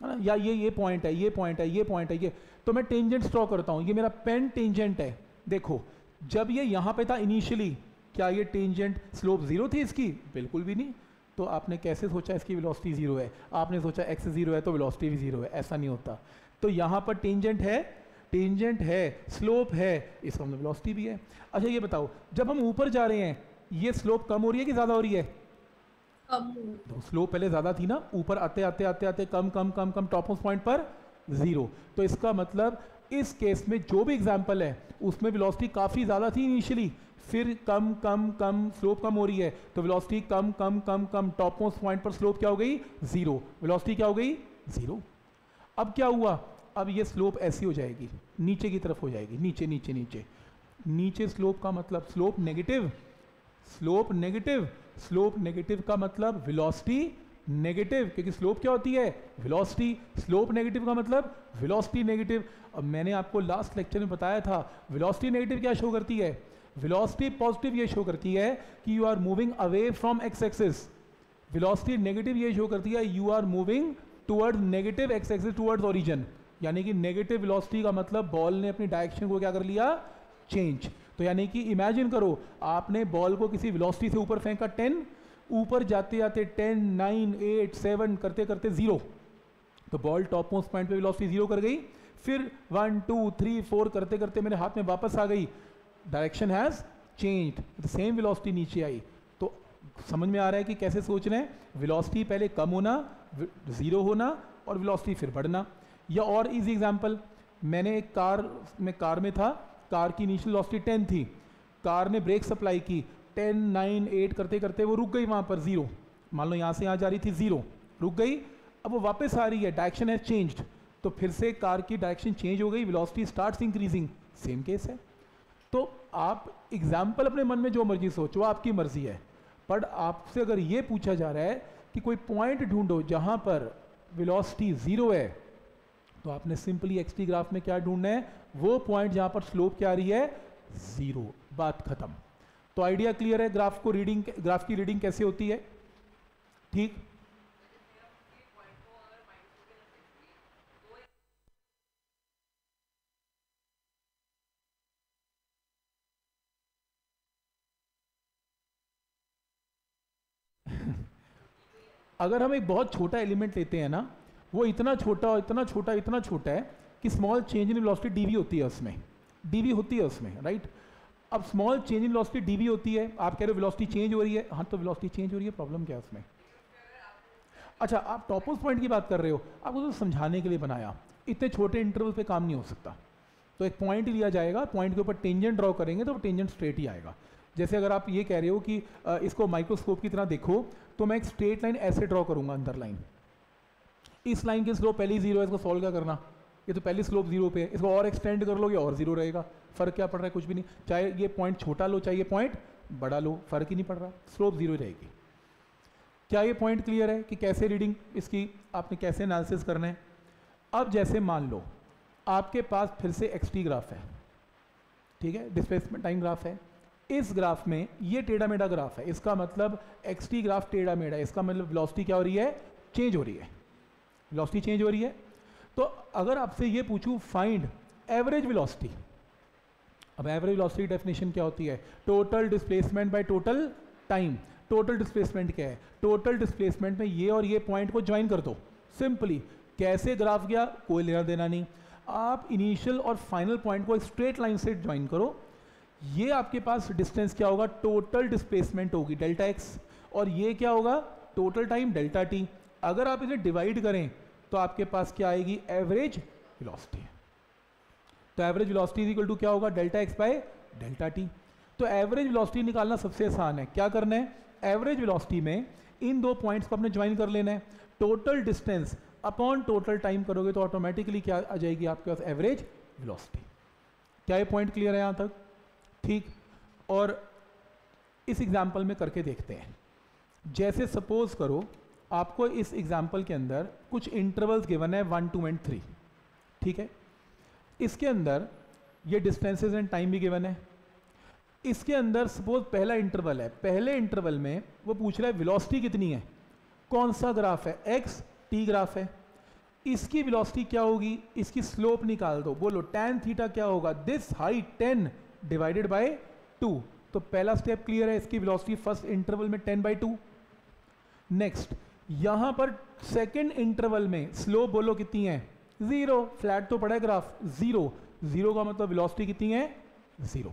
है ना? या ये ये पॉइंट है, ये पॉइंट है, ये पॉइंट है, ये। तो मैं टेंजेंट ड्रॉ करता हूँ, ये मेरा पेन टेंजेंट है। देखो, जब ये यहाँ पे था इनिशियली क्या ये टेंजेंट स्लोप ज़ीरो थी इसकी? बिल्कुल भी नहीं। तो आपने कैसे सोचा इसकी वेलोसिटी ज़ीरो है? आपने सोचा एक्स ज़ीरो है तो वेलोसिटी भी ज़ीरो है, ऐसा नहीं होता। तो यहाँ पर टेंजेंट है टेंजेंट है स्लोप है, इसका मतलब वेलोसिटी भी है। अच्छा ये बताओ, जब हम ऊपर जा रहे हैं, ये स्लोप कम हो रही है कि ज़्यादा हो रही है? तो स्लोप पहले ज़्यादा थी ना, ऊपर आते आते आते आते, कम कम कम कम टॉप ऑफ़ पॉइंट पर ज़ीरो तो इसका मतलब इस केस में जो भी एग्ज़ाम्पल है, उसमें वेलोसिटी काफ़ी ज़्यादा थी इनिशियली फिर कम कम कम स्लोप कम हो रही है। तो वेलोसिटी कम कम कम कम टॉप मोस्ट पॉइंट पर स्लोप क्या हो गई? ज़ीरो वेलोसिटी क्या हो गई? ज़ीरो अब क्या हुआ? अब ये स्लोप ऐसी हो जाएगी, नीचे की तरफ़ हो जाएगी, नीचे नीचे नीचे। नीचे स्लोप का मतलब slope negative slope negative slope negative का मतलब वेलोसिटी नेगेटिव क्योंकि स्लोप क्या होती है? वेलोसिटी स्लोप नेगेटिव का मतलब वेलोसिटी नेगेटिव अब मैंने आपको लास्ट लेक्चर में बताया था वेलोसिटी नेगेटिव क्या शो करती है? वेलोसिटी पॉजिटिव ये शो करती है कि you are moving away from X axis velocity negative ये शो करती है you are moving towards negative X axis towards origin यानी कि नेगेटिव वेलोसिटी का मतलब बॉल ने अपनी डायरेक्शन को क्या कर लिया? चेंज तो यानी कि इमेजिन करो, आपने बॉल को किसी वेलोसिटी से ऊपर फेंका टेन ऊपर जाते जाते टेन नाइन एट सेवन करते करते ज़ीरो तो बॉल टॉप मोस्ट पॉइंट पे वेलोसिटी ज़ीरो कर गई, फिर वन टू थ्री फोर करते करते मेरे हाथ में वापस आ गई. Direction has change same velocity नीचे आई. तो समझ में आ रहा है कि कैसे सोच रहे हैं? वेलोसिटी पहले कम होना ज़ीरो होना और वेलोसिटी फिर बढ़ना. या और इजी एग्जांपल मैंने एक कार, में कार में था कार की इनिशियल वेलोसिटी टेन थी। कार ने ब्रेक सप्लाई की। टेन नाइन एट करते करते वो रुक गई वहाँ पर ज़ीरो मान लो यहाँ से यहाँ जा रही थी ज़ीरो रुक गई। अब वो वापस आ रही है। डायरेक्शन है चेंज्ड तो फिर से कार की डायरेक्शन चेंज हो गई। Velocity start increasing same case है। तो आप एग्ज़ाम्पल अपने मन में जो मर्ज़ी सोचो, आपकी मर्ज़ी है। पर आपसे अगर ये पूछा जा रहा है कि कोई पॉइंट ढूंढो जहाँ पर वेलोसिटी ज़ीरो है तो आपने सिंपली एक्सटी ग्राफ में क्या ढूंढना है? वो पॉइंट जहाँ पर स्लोप क्या आ रही है? ज़ीरो बात खत्म. तो आइडिया क्लियर है? ग्राफ को रीडिंग ग्राफ की रीडिंग कैसे होती है? ठीक? अगर हम एक बहुत छोटा एलिमेंट लेते हैं ना, वो इतना छोटा इतना छोटा इतना छोटा है कि small change in velocity DV होती है उसमें। डीवी होती है उसमें राइट अब small change in velocity DV होती है, आप कह रहे हो वेलोसिटी चेंज हो रही है। हाँ तो वेलोसिटी चेंज हो रही है प्रॉब्लम क्या है उसमें? अच्छा आप टॉपोस पॉइंट की बात कर रहे हो आपको तो समझाने के लिए बनाया। इतने छोटे इंटरवल पे काम नहीं हो सकता। तो एक पॉइंट लिया जाएगा पॉइंट के ऊपर टेंजेंट ड्रॉ करेंगे तो टेंजेंट स्ट्रेट ही आएगा। जैसे अगर आप ये कह रहे हो कि इसको माइक्रोस्कोप की तरह देखो तो मैं एक स्ट्रेट लाइन ऐसे ड्रॉ करूँगा अंदर लाइन इस लाइन की स्लोप पहली ज़ीरो है, इसको सॉल्व क्या करना? ये तो पहली स्लोप ज़ीरो पे है। इसको और एक्सटेंड कर लोगे और ज़ीरो रहेगा। फ़र्क क्या पड़ रहा है? कुछ भी नहीं। चाहे ये पॉइंट छोटा लो, चाहे ये पॉइंट बड़ा लो, फ़र्क ही नहीं पड़ रहा। स्लोप ज़ीरो रहेगी। क्या ये पॉइंट क्लियर है कि कैसे रीडिंग इसकी आपने कैसे एनालिसिस करना है? अब जैसे मान लो, आपके पास फिर से एक्सटी ग्राफ है। ठीक है? डिस्प्लेसमेंट टाइम ग्राफ है। इस ग्राफ में ये टेढ़ा मेढ़ा ग्राफ है। इसका मतलब एक्स टी ग्राफ टेढ़ा मेढ़ा इसका मतलब वेलोसिटी क्या हो रही है? चेंज हो रही है। वेलोसिटी चेंज हो रही है। तो अगर आपसे ये पूछूँ फाइंड एवरेज वेलोसिटी अब एवरेज वेलोसिटी डेफिनेशन क्या होती है? Total displacement by total time total displacement क्या है? टोटल डिस्प्लेसमेंट में ये और ये पॉइंट को ज्वाइन कर दो. सिंपली कैसे ग्राफ गया? कोई लेना देना नहीं. आप इनिशियल और फाइनल पॉइंट को स्ट्रेट लाइन से ज्वाइन करो. ये आपके पास डिस्टेंस क्या होगा? टोटल डिस्प्लेसमेंट होगी डेल्टा एक्स और ये क्या होगा? टोटल टाइम डेल्टा टी अगर आप इसे डिवाइड करें तो आपके पास क्या आएगी? एवरेज वेलोसिटी तो एवरेज वेलोसिटी इक्वल टू क्या होगा? Delta X by delta T तो एवरेज वेलोसिटी निकालना सबसे आसान है। क्या करना है? एवरेज वेलोसिटी में इन दो पॉइंट्स को अपने ज्वाइन कर लेना है। Total distance upon total time करोगे तो ऑटोमेटिकली क्या आ जाएगी आपके पास? एवरेज वेलोसिटी क्या ये पॉइंट क्लियर है यहाँ तक? ठीक। और इस एग्ज़ाम्पल में करके देखते हैं। जैसे सपोज़ करो आपको इस एग्ज़ाम्पल के अंदर कुछ इंटरवल्स गिवन है वन टू एंड थ्री ठीक है? इसके अंदर ये डिस्टेंसेस एंड टाइम भी गिवन है। इसके अंदर सपोज़ पहला इंटरवल है। पहले इंटरवल में वो पूछ रहा है वेलोसिटी कितनी है? कौन सा ग्राफ है? एक्स टी ग्राफ है। इसकी वेलोसिटी क्या होगी? इसकी स्लोप निकाल दो। बोलो टेन थीटा क्या होगा? This height ten divided by two तो पहला स्टेप क्लियर है। इसकी वेलोसिटी फ़र्स्ट इंटरवल में टेन बाई टू नेक्स्ट यहाँ पर सेकेंड इंटरवल में स्लोप बोलो कितनी है? ज़ीरो फ्लैट तो पड़ा है ग्राफ ज़ीरो ज़ीरो का मतलब वेलोसिटी कितनी है? ज़ीरो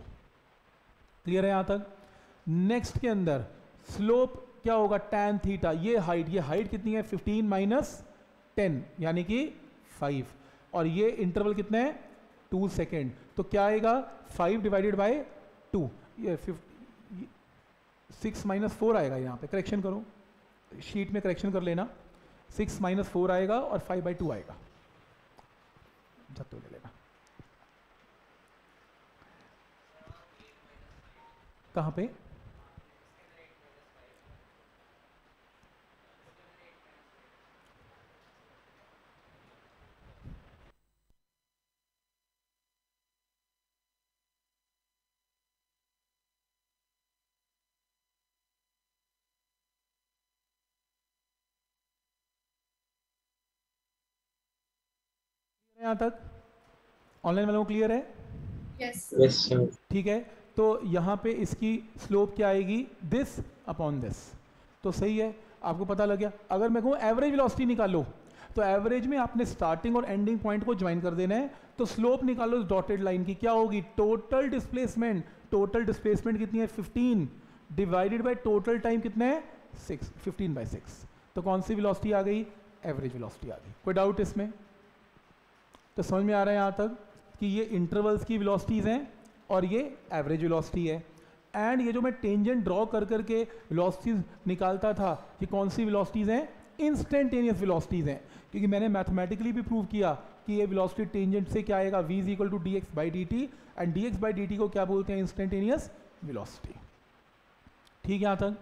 क्लियर है यहाँ तक? नेक्स्ट के अंदर स्लोप क्या होगा? टेन थीटा ये हाइट ये हाइट कितनी है? 15 माइनस टेन यानी कि 5 और ये इंटरवल कितने हैं? टू सेकेंड तो क्या आएगा? 5 डिवाइडेड बाय टू ये सिक्स माइनस फोर आएगा यहाँ पे. करेक्शन करो. शीट में करेक्शन कर लेना। सिक्स माइनस फोर आएगा और फाइव बाई टू आएगा। जब तो ले लेना। कहाँ पे? यहाँ तक? ऑनलाइन वालों को क्लियर है? Yes. yes ठीक है तो यहाँ पे इसकी स्लोप क्या आएगी? दिस अपॉन दिस तो सही है आपको पता लग गया। अगर मैं कहूँ एवरेज वेलोसिटी निकालो तो एवरेज में आपने स्टार्टिंग और एंडिंग पॉइंट को ज्वाइन कर देना है तो स्लोप निकालो इस डॉटेड लाइन की। क्या होगी? टोटल डिस्प्लेसमेंट टोटल डिस्प्लेसमेंट कितनी है? 15 डिवाइडेड बाय टोटल टाइम कितना है? 6 15 बाय 6 तो कौन सी वेलोसिटी आ गई? एवरेज वेलोसिटी आ गई। कोई डाउट इसमें? तो समझ में आ रहा है यहाँ तक कि ये इंटरवल्स की वेलोसिटीज़ हैं और ये एवरेज वेलोसिटी है। एंड ये जो मैं टेंजेंट ड्रॉ कर करके वेलोसिटीज़ निकालता था ये कौन सी वेलोसिटीज़ हैं? इंस्टेंटेनियस वेलोसिटीज़ हैं। क्योंकि मैंने मैथमेटिकली भी प्रूव किया कि ये वेलोसिटी टेंजेंट से क्या आएगा? V is equal to D X by D T and D X by D T को क्या बोलते हैं? इंस्टेंटेनियस वेलोसिटी ठीक है यहाँ तक?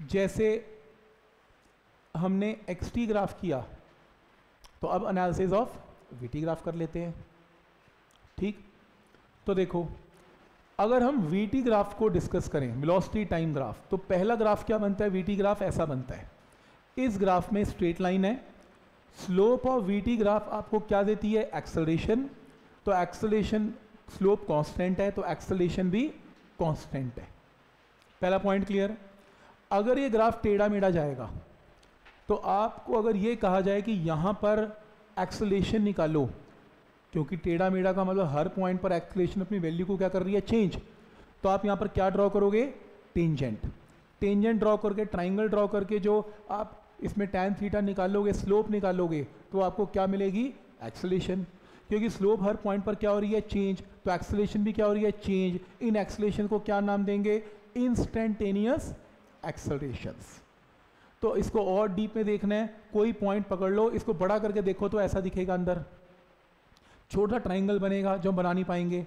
जैसे हमने एक्स टी ग्राफ किया तो अब एनालिसिस ऑफ़ वी ग्राफ कर लेते हैं। ठीक? तो देखो, अगर हम वी ग्राफ को डिस्कस करें वेलोसिटी टाइम ग्राफ तो पहला ग्राफ क्या बनता है? वी ग्राफ ऐसा बनता है। इस ग्राफ में स्ट्रेट लाइन है। स्लोप ऑफ़ वी ग्राफ आपको क्या देती है? एक्सलेशन तो एक्सलेशन स्लोप कांस्टेंट है तो एक्सलेशन भी कांस्टेंट है। पहला पॉइंट क्लियर अगर ये ग्राफ टेढ़ा मेढ़ा जाएगा तो आपको अगर ये कहा जाए कि यहाँ पर एक्सलेशन निकालो, क्योंकि टेढ़ा मेढ़ा का मतलब हर पॉइंट पर एक्सलेशन अपनी वैल्यू को क्या कर रही है? चेंज तो आप यहाँ पर क्या ड्रॉ करोगे? टेंजेंट टेंजेंट ड्रॉ करके ट्राइंगल ड्रॉ करके जो आप इसमें टैन थीटा निकालोगे स्लोप निकालोगे तो आपको क्या मिलेगी? एक्सलेशन क्योंकि स्लोप हर पॉइंट पर क्या हो रही है? चेंज तो एक्सलेशन भी क्या हो रही है? चेंज इन एक्सलेशन को क्या नाम देंगे? इंस्टेंटेनियस एक्सलेशंस तो इसको और डीप में देखना है, कोई पॉइंट पकड़ लो, इसको बड़ा करके देखो तो ऐसा दिखेगा अंदर। छोटा ट्राइंगल बनेगा जो बना नहीं पाएँगे।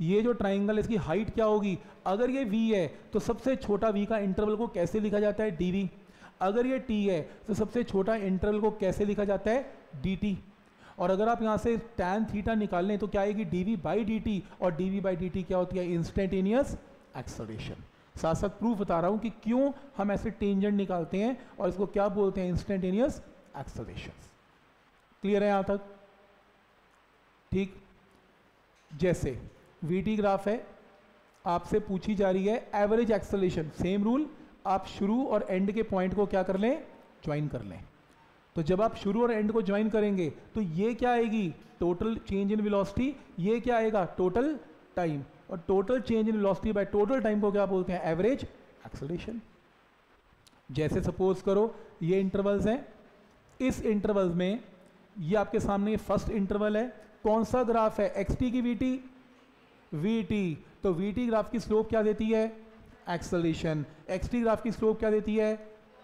ये जो ट्राइंगल इसकी हाइट क्या होगी? अगर ये वी है तो सबसे छोटा वी का इंटरवल को कैसे लिखा जाता है? dv अगर ये टी है तो सबसे छोटा इंटरवल को कैसे लिखा जाता है? dt और अगर आप यहाँ से टैन थीटा निकाल लें तो क्या आएगी? डी वी बाई dt और डी वी बाई dt क्या होती है? इंस्टेंटेनियस एक्सलेशन साथ साथ प्रूफ बता रहा हूँ कि क्यों हम ऐसे टेंजेंट निकालते हैं और इसको क्या बोलते हैं? इंस्टेंटेनियस एक्सलेशन क्लियर है यहाँ तक? ठीक? जैसे वी टी ग्राफ है, आपसे पूछी जा रही है एवरेज एक्सलेशन सेम रूल आप शुरू और एंड के पॉइंट को क्या कर लें? ज्वाइन कर लें. तो जब आप शुरू और एंड को ज्वाइन करेंगे तो ये क्या आएगी? टोटल चेंज इन वेलोसिटी ये क्या आएगा? टोटल टाइम और total change in velocity by total time को क्या बोलते हैं? एवरेज एक्सलेशन जैसे सपोज़ करो, ये इंटरवल्स हैं। इस इंटरवल्स में ये आपके सामने फ़र्स्ट इंटरवल है। कौन सा ग्राफ है? एक्स टी की वी टी वी टी तो वी टी ग्राफ की स्लोप क्या देती है? एक्सलेशन एक्स टी ग्राफ की स्लोप क्या देती है?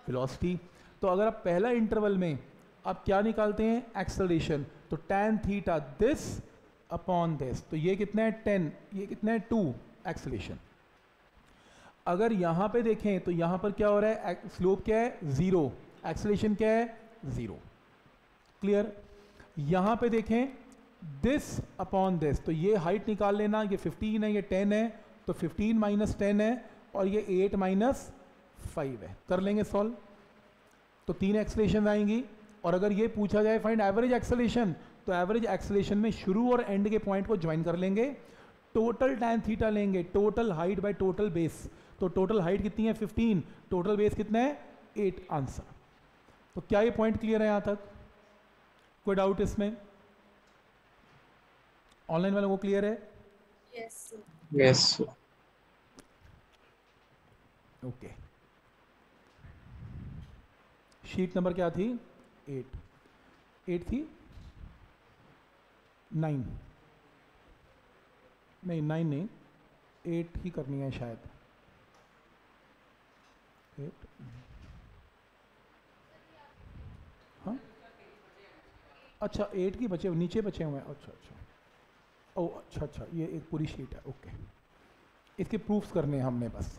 वेलोसिटी तो अगर आप पहला इंटरवल में आप क्या निकालते हैं? एक्सलेशन तो tan theta this upon this तो ये कितना है? टेन ये कितना है? टू एक्सलेशन अगर यहाँ पे देखें तो यहाँ पर क्या हो रहा है? स्लोप क्या है? ज़ीरो एक्सलेशन क्या है? ज़ीरो क्लियर यहाँ पे देखें दिस अपॉन दिस तो ये हाइट निकाल लेना, ये 15 है, ये 10 है तो 15 माइनस टेन है, और ये 8 माइनस फाइव है. कर लेंगे सॉल्व तो तीन एक्सलेशन आएँगी, और अगर ये पूछा जाए फाइंड एवरेज एक्सलेशन तो एवरेज एक्सलेशन में शुरू और एंड के पॉइंट को ज्वाइन कर लेंगे। टोटल टैन थीटा लेंगे। Total height by total base तो टोटल हाइट कितनी है? 15 टोटल बेस कितना है? 8 आंसर तो क्या ये पॉइंट क्लियर है यहाँ तक? कोई डाउट इसमें? ऑनलाइन वालों को क्लियर है? Yes, sir. Yes. Okay sheet number क्या थी? एट एट थी? नाइन नहीं नाइन नहीं. एट ही करनी है शायद. एट हाँ? अच्छा एट की बचे, नीचे बचे हुए हैं. अच्छा अच्छा. ओ अच्छा अच्छा. ये एक पूरी शीट है. ओके इसके प्रूफ्स करने हैं हमने बस.